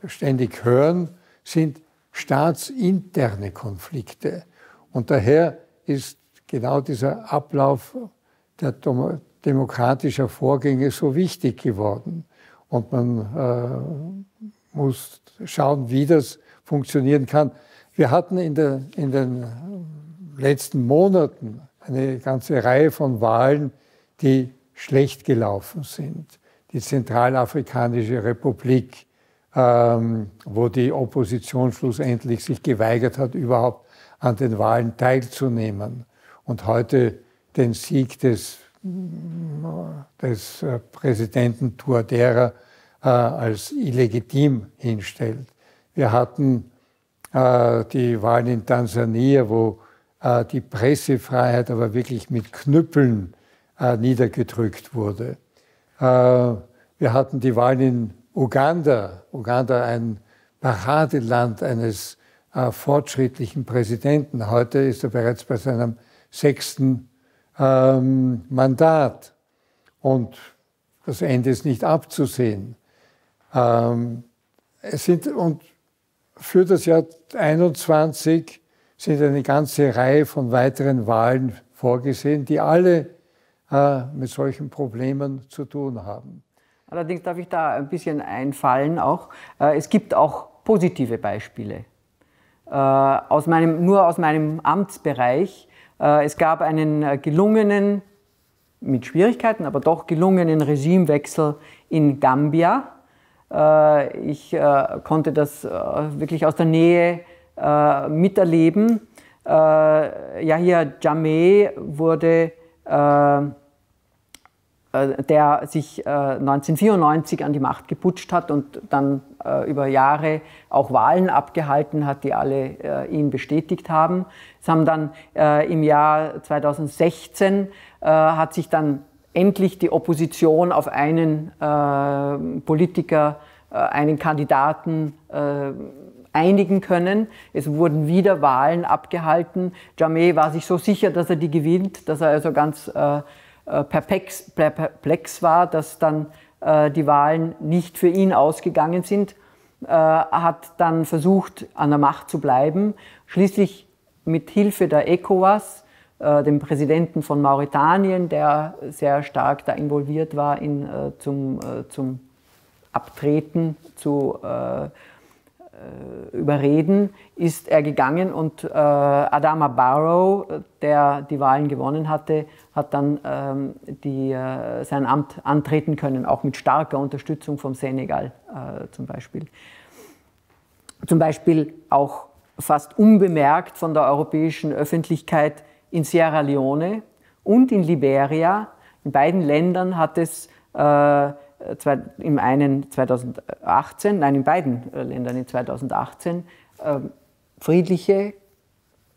ständig hören, sind staatsinterne Konflikte. Und daher ist genau dieser Ablauf der demokratischer Vorgänge so wichtig geworden. Und man äh, muss schauen, wie das funktionieren kann. Wir hatten in, der, in den letzten Monaten eine ganze Reihe von Wahlen, die schlecht gelaufen sind. Die Zentralafrikanische Republik, ähm, wo die Opposition schlussendlich sich geweigert hat, überhaupt an den Wahlen teilzunehmen. Und heute den Sieg des, des äh, Präsidenten Tuadera äh, als illegitim hinstellt. Wir hatten äh, die Wahlen in Tansania, wo äh, die Pressefreiheit aber wirklich mit Knüppeln äh, niedergedrückt wurde. Äh, wir hatten die Wahlen in Uganda, Uganda ein Paradeland eines fortschrittlichen Präsidenten. Heute ist er bereits bei seinem sechsten ähm, Mandat und das Ende ist nicht abzusehen. Ähm, es sind, und für das Jahr 2021 sind eine ganze Reihe von weiteren Wahlen vorgesehen, die alle äh, mit solchen Problemen zu tun haben. Allerdings darf ich da ein bisschen einfallen auch. Äh, es gibt auch positive Beispiele. Äh, aus meinem, nur aus meinem Amtsbereich. Äh, es gab einen äh, gelungenen, mit Schwierigkeiten, aber doch gelungenen Regimewechsel in Gambia äh, ich konnte das wirklich aus der Nähe miterleben. Yahya Jammeh wurde der sich 1994 an die Macht geputscht hat und dann über Jahre auch Wahlen abgehalten hat, die alle ihn bestätigt haben. Es haben dann im Jahr 2016 hat sich dann endlich die Opposition auf einen äh, Politiker, äh, einen Kandidaten äh, einigen können. Es wurden wieder Wahlen abgehalten. Jameh war sich so sicher, dass er die gewinnt, dass er also ganz äh, äh perplex, perplex war, dass dann äh, die Wahlen nicht für ihn ausgegangen sind. Er hat dann versucht, an der Macht zu bleiben. Schließlich mit Hilfe der ECOWAS äh, dem Präsidenten von Mauretanien, der sehr stark da involviert war in, äh, zum, äh, zum Abtreten, zu, überreden, ist er gegangen und äh, Adama Barrow, der die Wahlen gewonnen hatte, hat dann ähm, die, äh, sein Amt antreten können, auch mit starker Unterstützung vom Senegal äh, zum Beispiel. Zum Beispiel auch fast unbemerkt von der europäischen Öffentlichkeit in Sierra Leone und in Liberia. In beiden Ländern hat es äh, im einen 2018, nein, in beiden Ländern in 2018 äh, friedliche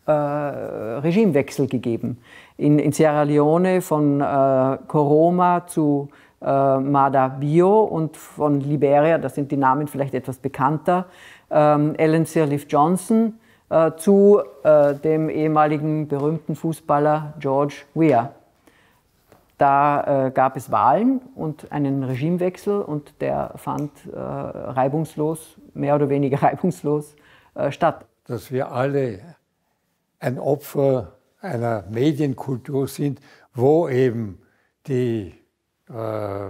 äh, Regimewechsel gegeben. In, in, Sierra Leone von äh, Koroma zu äh, Mada Bio und von Liberia, das sind die Namen vielleicht etwas bekannter, ähm, Ellen Sirleaf Johnson äh, zu äh, dem ehemaligen berühmten Fußballer George Weah. Da äh, gab es Wahlen und einen Regimewechsel und der fand äh, reibungslos, mehr oder weniger [LAUGHS] reibungslos äh, statt. Dass wir alle ein Opfer einer Medienkultur sind, wo eben die äh,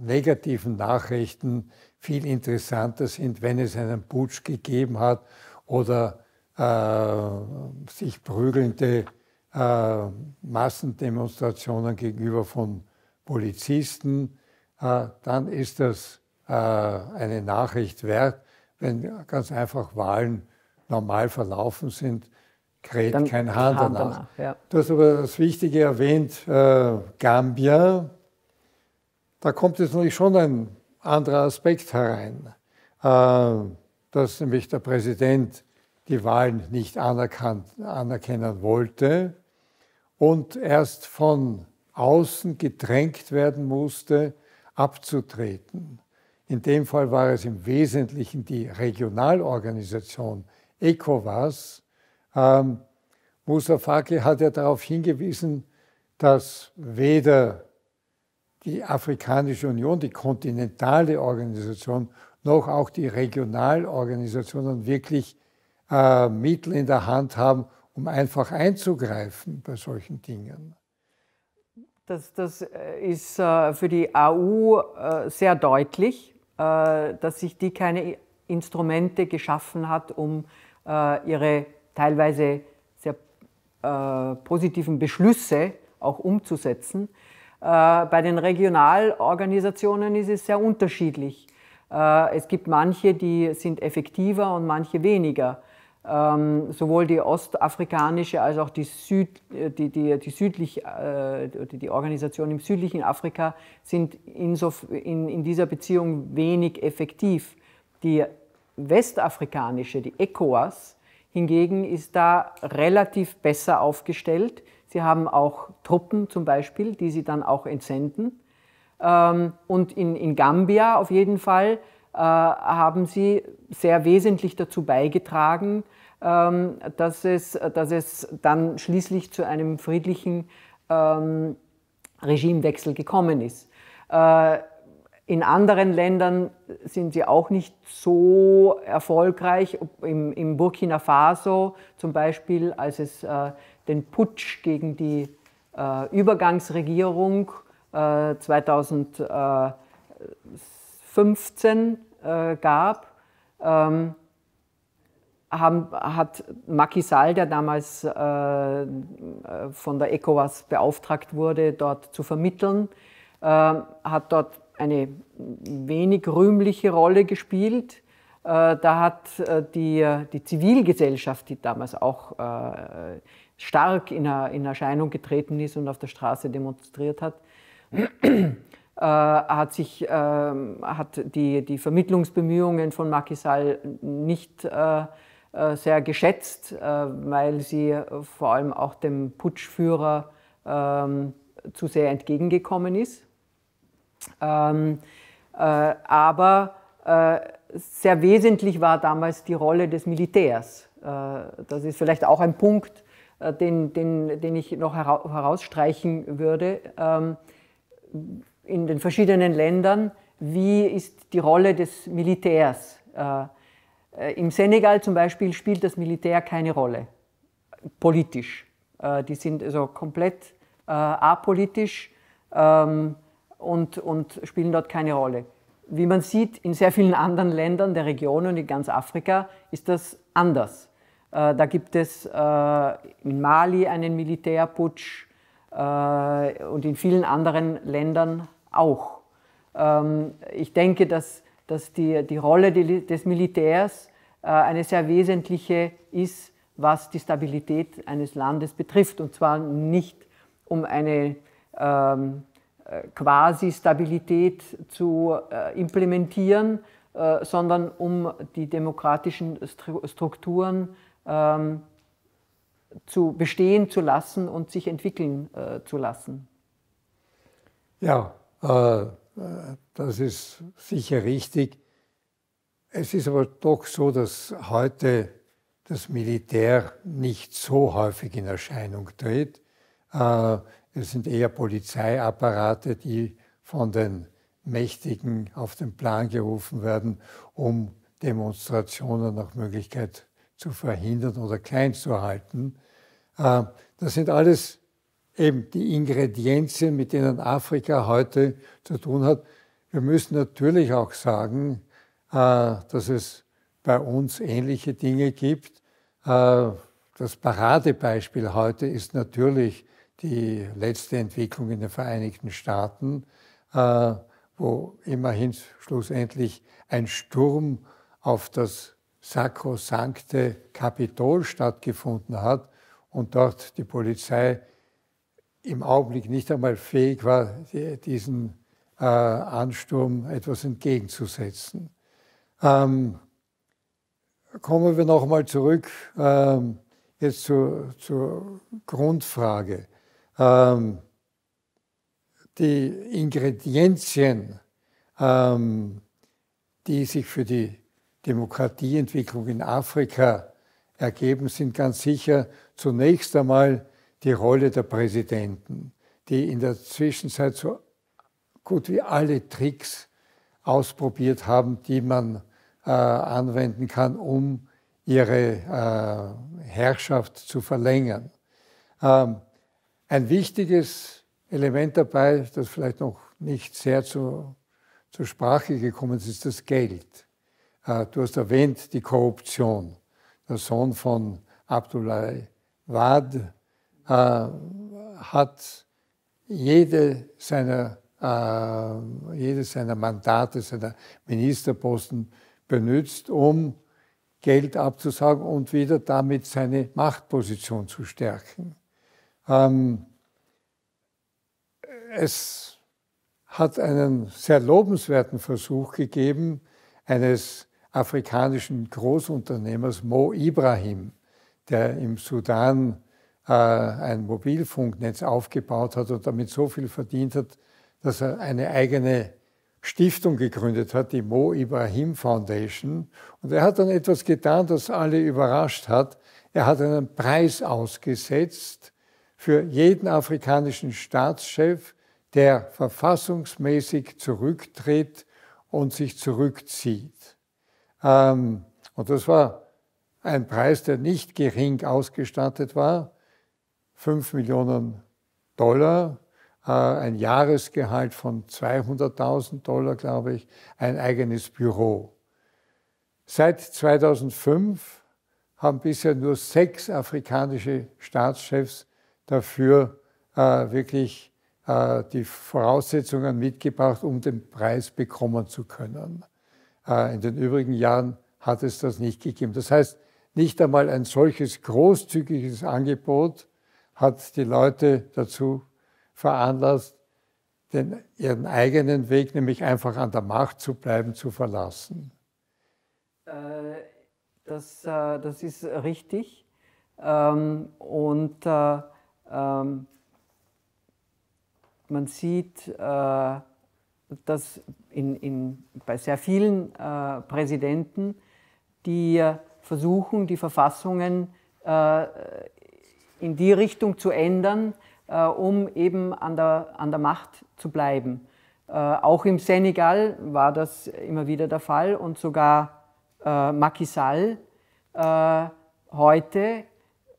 negativen Nachrichten viel interessanter sind, wenn es einen Putsch gegeben hat oder äh, sich prügelnde äh, Massendemonstrationen gegenüber von Polizisten, äh, dann ist das äh, eine Nachricht wert. Wenn ganz einfach Wahlen normal verlaufen sind, kräht dann kein Hahn danach. danach ja. Du hast aber das Wichtige erwähnt, äh, Gambia. Da kommt jetzt natürlich schon ein anderer Aspekt herein, äh, dass nämlich der Präsident die Wahlen nicht anerkennen wollte und erst von außen gedrängt werden musste, abzutreten. In dem Fall war es im Wesentlichen die Regionalorganisation ECOWAS. Ähm, Musa Faki hat ja darauf hingewiesen, dass weder die Afrikanische Union, die kontinentale Organisation, noch auch die Regionalorganisationen wirklich äh, Mittel in der Hand haben, um einfach einzugreifen bei solchen Dingen. Das, das äh, ist äh, für die AU äh, sehr deutlich, dass sich die keine Instrumente geschaffen hat, um ihre teilweise sehr positiven Beschlüsse auch umzusetzen. Bei den Regionalorganisationen ist es sehr unterschiedlich. Es gibt manche, die sind effektiver und manche weniger. Ähm, sowohl die ostafrikanische als auch die, Süd, äh, die, die, die, südlich, äh, die Organisation im südlichen Afrika sind insof, in, in dieser Beziehung wenig effektiv. Die westafrikanische, die ECOWAS, hingegen ist da relativ besser aufgestellt. Sie haben auch Truppen zum Beispiel, die sie dann auch entsenden. Ähm, und in, in Gambia auf jeden Fall äh, haben sie sehr wesentlich dazu beigetragen, dass, es, dass es dann schließlich zu einem friedlichen ähm, Regimewechsel gekommen ist. Äh, in anderen Ländern sind sie auch nicht so erfolgreich. Im, im Burkina Faso zum Beispiel, als es äh, den Putsch gegen die äh, Übergangsregierung äh, 2000 15 äh, gab, ähm, haben, hat Macky Sall, der damals äh, von der ECOWAS beauftragt wurde, dort zu vermitteln, äh, hat dort eine wenig rühmliche Rolle gespielt. Äh, da hat äh, die, die Zivilgesellschaft, die damals auch äh, stark in, in Erscheinung getreten ist und auf der Straße demonstriert hat, [CLEARS THROAT] äh, hat, sich, äh, hat die, die Vermittlungsbemühungen von Macky Sall nicht äh sehr geschätzt, äh, weil sie vor allem auch dem Putschführer ähm, zu sehr entgegengekommen ist. Ähm, äh, aber sehr wesentlich war damals die Rolle des Militärs. das ist vielleicht auch ein Punkt, den, den, den ich noch herausstreichen würde. Ähm, in den verschiedenen Ländern, wie ist die Rolle des Militärs. Äh, äh, Im Senegal zum Beispiel spielt das Militär keine Rolle, politisch. Äh, die sind also komplett apolitisch ähm, und, und spielen dort keine Rolle. wie man sieht, in sehr vielen anderen Ländern der Region und in ganz Afrika ist das anders. Äh, da gibt es äh, in Mali einen Militärputsch äh, und in vielen anderen Ländern auch. Ähm, ich denke, dass, dass die, die Rolle des Militärs eine sehr wesentliche ist, was die Stabilität eines Landes betrifft. Und zwar nicht um eine ähm, quasi Stabilität zu äh, implementieren, äh, sondern um die demokratischen Strukturen ähm, zu bestehen zu lassen und sich entwickeln äh, zu lassen. Ja, äh, das ist sicher richtig. Es ist aber doch so, dass heute das Militär nicht so häufig in Erscheinung tritt. Äh, es sind eher Polizeiapparate, die von den Mächtigen auf den Plan gerufen werden, um Demonstrationen nach Möglichkeit zu verhindern oder klein zu halten. Äh, das sind alles eben die Ingredienzien, mit denen Afrika heute zu tun hat. Wir müssen natürlich auch sagen, äh, dass es bei uns ähnliche Dinge gibt. Äh, das Paradebeispiel heute ist natürlich die letzte Entwicklung in den Vereinigten Staaten, wo immerhin schlussendlich ein Sturm auf das sakrosankte Kapitol stattgefunden hat und dort die Polizei im Augenblick nicht einmal fähig war, diesen äh, Ansturm etwas entgegenzusetzen. Ähm, kommen wir nochmal zurück ähm, jetzt zu, zur Grundfrage. Ähm, die Ingredienzien, ähm, die sich für die Demokratieentwicklung in Afrika ergeben, sind ganz sicher zunächst einmal die Rolle der Präsidenten, die in der Zwischenzeit so gut wie alle Tricks ausprobiert haben, die man äh, anwenden kann, um ihre äh, Herrschaft zu verlängern. Ähm, ein wichtiges Element dabei, das vielleicht noch nicht sehr zu, zur Sprache gekommen ist, ist das Geld. Äh, du hast erwähnt die Korruption. Der Sohn von Abdullah Wad äh, hat jede seiner, äh, jede seiner Mandate, seiner Ministerposten benutzt, um Geld abzusagen und wieder damit seine Machtposition zu stärken. Ähm, es hat einen sehr lobenswerten Versuch gegeben, eines afrikanischen Großunternehmers Mo Ibrahim, der im Sudan äh, ein Mobilfunknetz aufgebaut hat und damit so viel verdient hat, dass er eine eigene Stiftung gegründet hat, die Mo Ibrahim Foundation. Und er hat dann etwas getan, das alle überrascht hat. Er hat einen Preis ausgesetzt für jeden afrikanischen Staatschef, der verfassungsmäßig zurücktritt und sich zurückzieht. Ähm, und das war ein Preis, der nicht gering ausgestattet war. Fünf Millionen Dollar, ein Jahresgehalt von 200.000 Dollar, glaube ich, ein eigenes Büro. Seit 2005 haben bisher nur sechs afrikanische Staatschefs dafür äh, wirklich äh, die Voraussetzungen mitgebracht, um den Preis bekommen zu können. Äh, in den übrigen Jahren hat es das nicht gegeben. Das heißt, nicht einmal ein solches großzügiges Angebot hat die Leute dazu veranlasst, den, ihren eigenen Weg, nämlich einfach an der Macht zu bleiben, zu verlassen. Äh, das, äh, das ist richtig. Ähm, und ähm, man sieht, dass in, in, bei sehr vielen äh, Präsidenten, die versuchen, die Verfassungen äh, in die Richtung zu ändern, äh, um eben an der, an der Macht zu bleiben. Äh, auch im Senegal war das immer wieder der Fall und sogar äh, Macky Sall äh, heute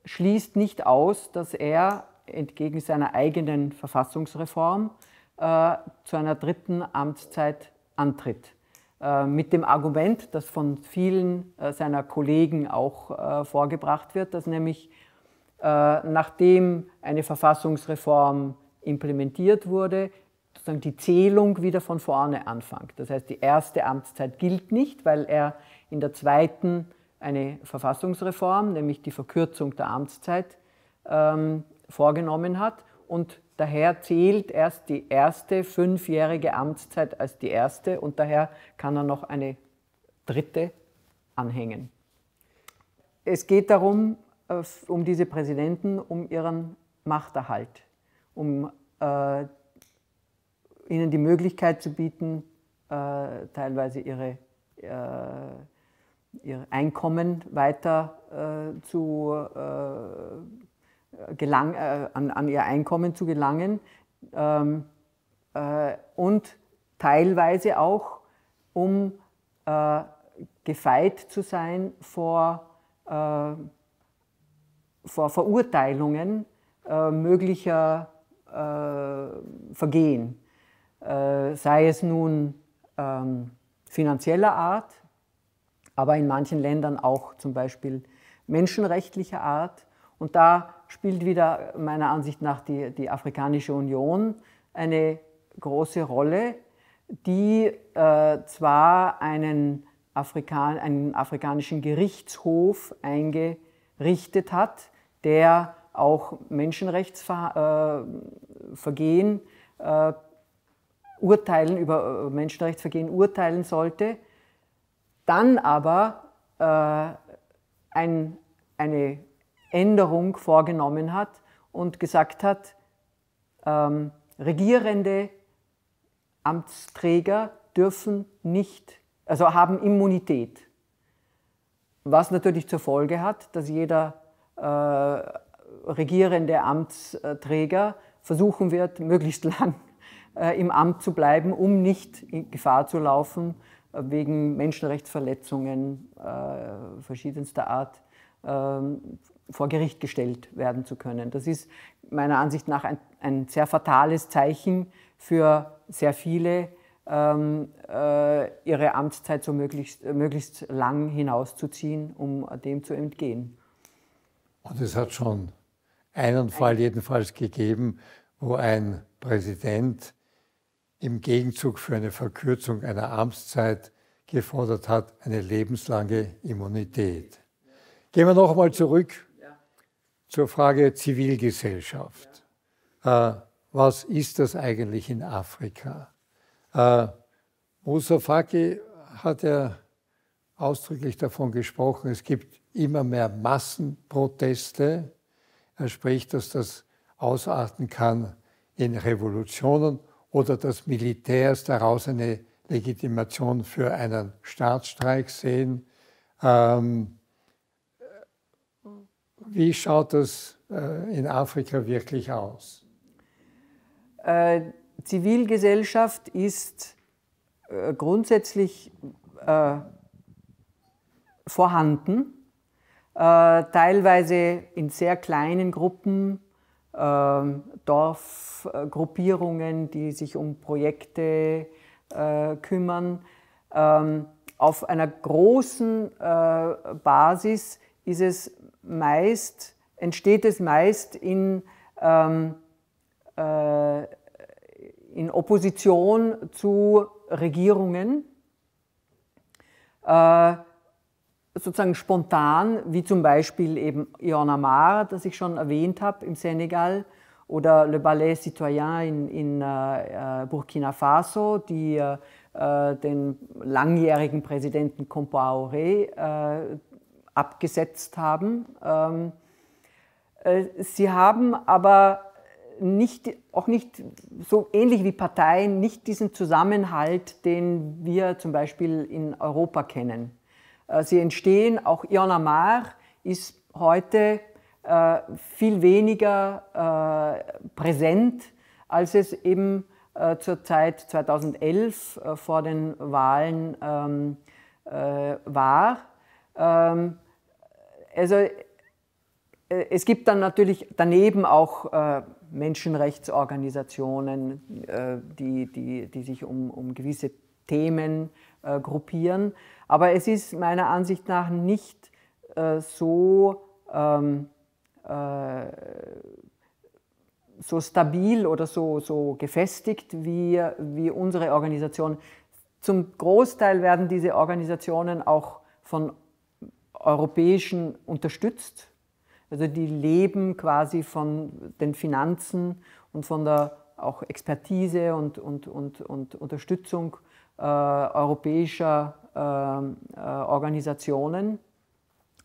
schließt nicht aus, dass er entgegen seiner eigenen Verfassungsreform äh, zu einer dritten Amtszeit antritt. Äh, mit dem Argument, das von vielen äh, seiner Kollegen auch äh, vorgebracht wird, dass nämlich nachdem eine Verfassungsreform implementiert wurde, sozusagen die Zählung wieder von vorne anfängt. Das heißt, die erste Amtszeit gilt nicht, weil er in der zweiten eine Verfassungsreform, nämlich die Verkürzung der Amtszeit, ähm, vorgenommen hat und Daher zählt erst die erste fünfjährige Amtszeit als die erste und daher kann er noch eine dritte anhängen. Es geht darum, äh, um diese Präsidenten, um ihren Machterhalt, um äh, ihnen die Möglichkeit zu bieten, äh, teilweise ihre, äh, ihr Einkommen weiter äh, zu äh, gelang, äh, an, an, ihr Einkommen zu gelangen ähm, äh, und teilweise auch, um äh, gefeit zu sein vor, äh, vor Verurteilungen äh, möglicher äh, Vergehen, sei es nun ähm, finanzieller Art, aber in manchen Ländern auch zum Beispiel menschenrechtlicher Art. Und da spielt wieder meiner Ansicht nach die, die Afrikanische Union eine große Rolle, die äh, zwar einen, Afrikan einen afrikanischen Gerichtshof eingerichtet hat, der auch Menschenrechtsvergehen äh, urteilen, über äh, Menschenrechtsvergehen urteilen sollte, dann aber äh, ein, eine Änderung vorgenommen hat und gesagt hat, ähm, regierende Amtsträger dürfen nicht, also haben Immunität. Was natürlich zur Folge hat, dass jeder regierende Amtsträger versuchen wird, möglichst lang äh, im Amt zu bleiben, um nicht in Gefahr zu laufen, äh, wegen Menschenrechtsverletzungen äh, verschiedenster Art ähm, vor Gericht gestellt werden zu können. Das ist meiner Ansicht nach ein, ein sehr fatales Zeichen für sehr viele, ähm, äh, ihre Amtszeit so möglichst, möglichst lang hinauszuziehen, um dem zu entgehen. Und es hat schon einen Fall jedenfalls gegeben, wo ein Präsident im Gegenzug für eine Verkürzung einer Amtszeit gefordert hat, eine lebenslange Immunität. Gehen wir noch einmal zurück zur Frage Zivilgesellschaft. Äh, was ist das eigentlich in Afrika? Äh, Musa Faki hat ja ausdrücklich davon gesprochen, es gibt immer mehr Massenproteste. Er spricht, dass das ausarten kann in Revolutionen oder dass Militärs daraus eine Legitimation für einen Staatsstreik sehen. Ähm, wie schaut das äh, in Afrika wirklich aus? Äh, Zivilgesellschaft ist äh, grundsätzlich vorhanden, teilweise in sehr kleinen Gruppen, ähm, Dorfgruppierungen, die sich um Projekte äh, kümmern. Ähm, auf einer großen Basis ist es meist, entsteht es meist in, ähm, äh, in Opposition zu Regierungen, äh, sozusagen spontan, wie zum Beispiel eben Ion Amar, das ich schon erwähnt habe im Senegal, oder Le Ballet Citoyen in, in äh, äh Burkina Faso, die äh, äh, den langjährigen Präsidenten Compaoré äh, abgesetzt haben. Ähm, äh, sie haben aber nicht, auch nicht so ähnlich wie Parteien, nicht diesen Zusammenhalt, den wir zum Beispiel in Europa kennen. Äh, sie entstehen, auch Ion Amar ist heute äh, viel weniger präsent, als es eben zur Zeit 2011 vor den Wahlen ähm, war. Ähm, also äh, es gibt dann natürlich daneben auch äh, Menschenrechtsorganisationen, äh, die, die, die sich um, um gewisse Themen äh, gruppieren. Aber es ist meiner Ansicht nach nicht äh, so, ähm, äh, so stabil oder so, so gefestigt wie, wie unsere Organisation. Zum Großteil werden diese Organisationen auch von Europäischen unterstützt. Also die leben quasi von den Finanzen und von der auch Expertise und, und, und, und Unterstützung äh, europäischer Organisationen,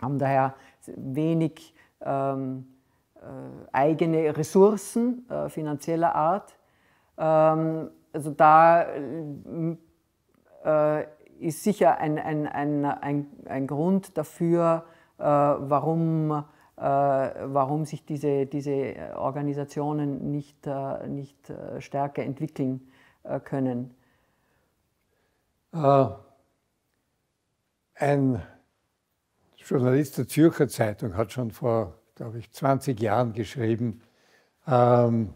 haben daher wenig ähm, äh, eigene Ressourcen äh, finanzieller Art. Ähm, also da äh, ist sicher ein, ein, ein, ein, Grund dafür, warum äh, warum sich diese, diese Organisationen nicht, äh, nicht äh, stärker entwickeln können. Ein Journalist der Zürcher Zeitung hat schon vor, glaube ich, 20 Jahren geschrieben, ähm,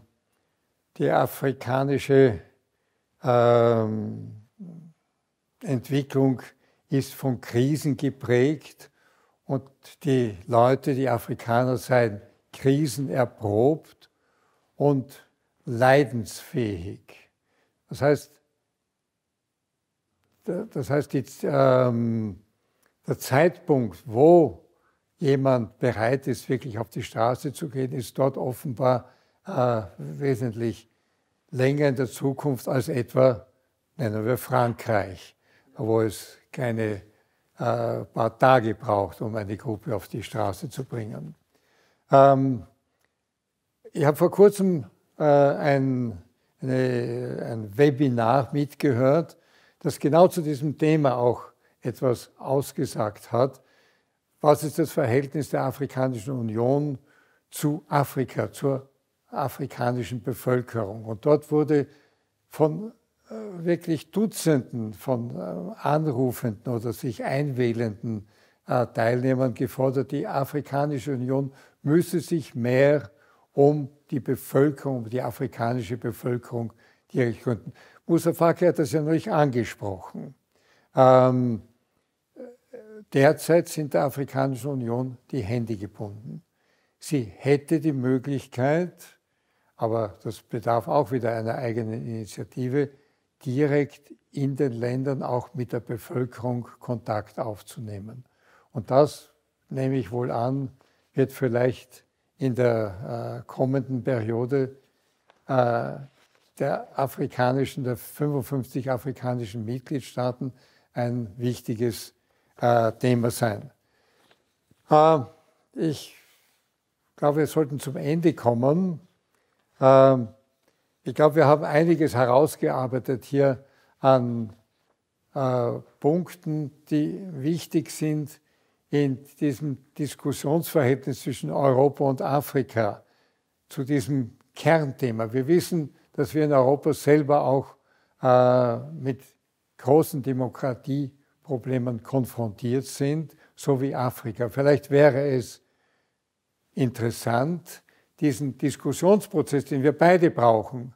die afrikanische ähm, Entwicklung ist von Krisen geprägt und die Leute, die Afrikaner seien krisenerprobt und leidensfähig. Das heißt, das heißt die, ähm, der Zeitpunkt, wo jemand bereit ist, wirklich auf die Straße zu gehen, ist dort offenbar äh, wesentlich länger in der Zukunft als etwa, nennen wir Frankreich, wo es keine ein äh, paar Tage braucht, um eine Gruppe auf die Straße zu bringen. Ähm, ich habe vor kurzem äh, ein, eine, ein Webinar mitgehört, das genau zu diesem Thema auch etwas ausgesagt hat. Was ist das Verhältnis der Afrikanischen Union zu Afrika, zur afrikanischen Bevölkerung? Und dort wurde von äh, wirklich Dutzenden von äh, Anrufenden oder sich einwählenden äh, Teilnehmern gefordert, die Afrikanische Union müsse sich mehr um die Bevölkerung, um die afrikanische Bevölkerung direkt gründen. Musa Faki hat das ja noch nicht angesprochen. Ähm, derzeit sind der Afrikanischen Union die Hände gebunden. Sie hätte die Möglichkeit, aber das bedarf auch wieder einer eigenen Initiative, direkt in den Ländern auch mit der Bevölkerung Kontakt aufzunehmen. Und das, nehme ich wohl an, wird vielleicht in der äh, kommenden Periode äh, der afrikanischen, der 55 afrikanischen Mitgliedstaaten ein wichtiges äh, Thema sein. Äh, ich glaube, wir sollten zum Ende kommen. Ähm, ich glaube, wir haben einiges herausgearbeitet hier an äh, Punkten, die wichtig sind in diesem Diskussionsverhältnis zwischen Europa und Afrika zu diesem Kernthema. Wir wissen, dass wir in Europa selber auch äh, mit großen Demokratieproblemen konfrontiert sind, so wie Afrika. Vielleicht wäre es interessant, diesen Diskussionsprozess, den wir beide brauchen,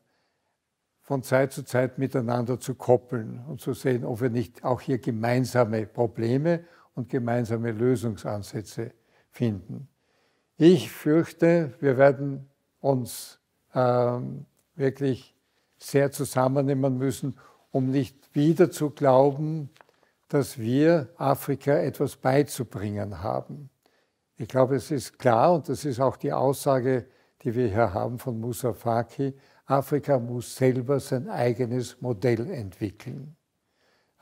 von Zeit zu Zeit miteinander zu koppeln und zu sehen, ob wir nicht auch hier gemeinsame Probleme und gemeinsame Lösungsansätze finden. Ich fürchte, wir werden uns ähm, wirklich sehr zusammennehmen müssen, um nicht wieder zu glauben, dass wir Afrika etwas beizubringen haben. Ich glaube, es ist klar, und das ist auch die Aussage, die wir hier haben von Musa Faki, Afrika muss selber sein eigenes Modell entwickeln.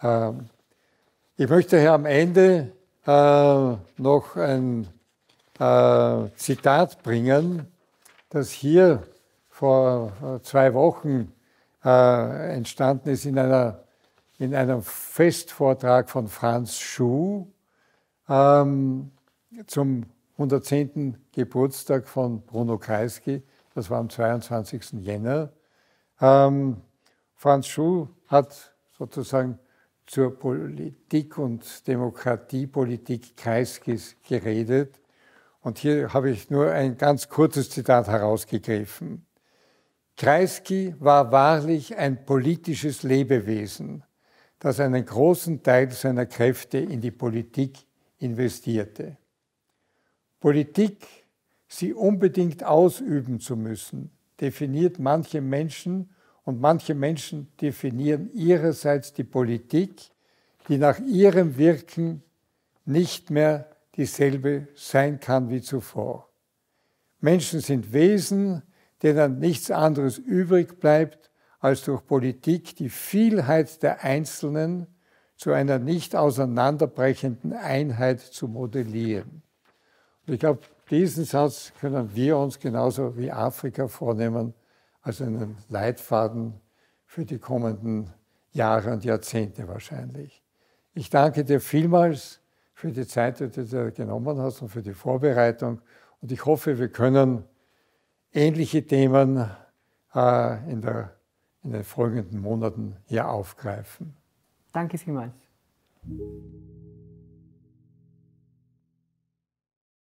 Ähm, ich möchte hier am Ende äh, noch ein äh, Zitat bringen, das hier vor zwei Wochen äh, entstanden ist in, einer, in einem Festvortrag von Franz Schuh. Ähm, zum 110. Geburtstag von Bruno Kreisky, das war am 22. Jänner. Ähm, Franz Schuh hat sozusagen zur Politik und Demokratiepolitik Kreiskys geredet. Und hier habe ich nur ein ganz kurzes Zitat herausgegriffen. Kreisky war wahrlich ein politisches Lebewesen, das einen großen Teil seiner Kräfte in die Politik investierte. Politik, sie unbedingt ausüben zu müssen, definiert manche Menschen und manche Menschen definieren ihrerseits die Politik, die nach ihrem Wirken nicht mehr dieselbe sein kann wie zuvor. Menschen sind Wesen, denen nichts anderes übrig bleibt, als durch Politik die Vielheit der Einzelnen zu einer nicht auseinanderbrechenden Einheit zu modellieren. Und ich glaube, diesen Satz können wir uns genauso wie Afrika vornehmen als einen Leitfaden für die kommenden Jahre und Jahrzehnte wahrscheinlich. Ich danke dir vielmals für die Zeit, die du dir genommen hast und für die Vorbereitung. Und ich hoffe, wir können ähnliche Themen äh, in, der, in den folgenden Monaten hier aufgreifen. Danke vielmals.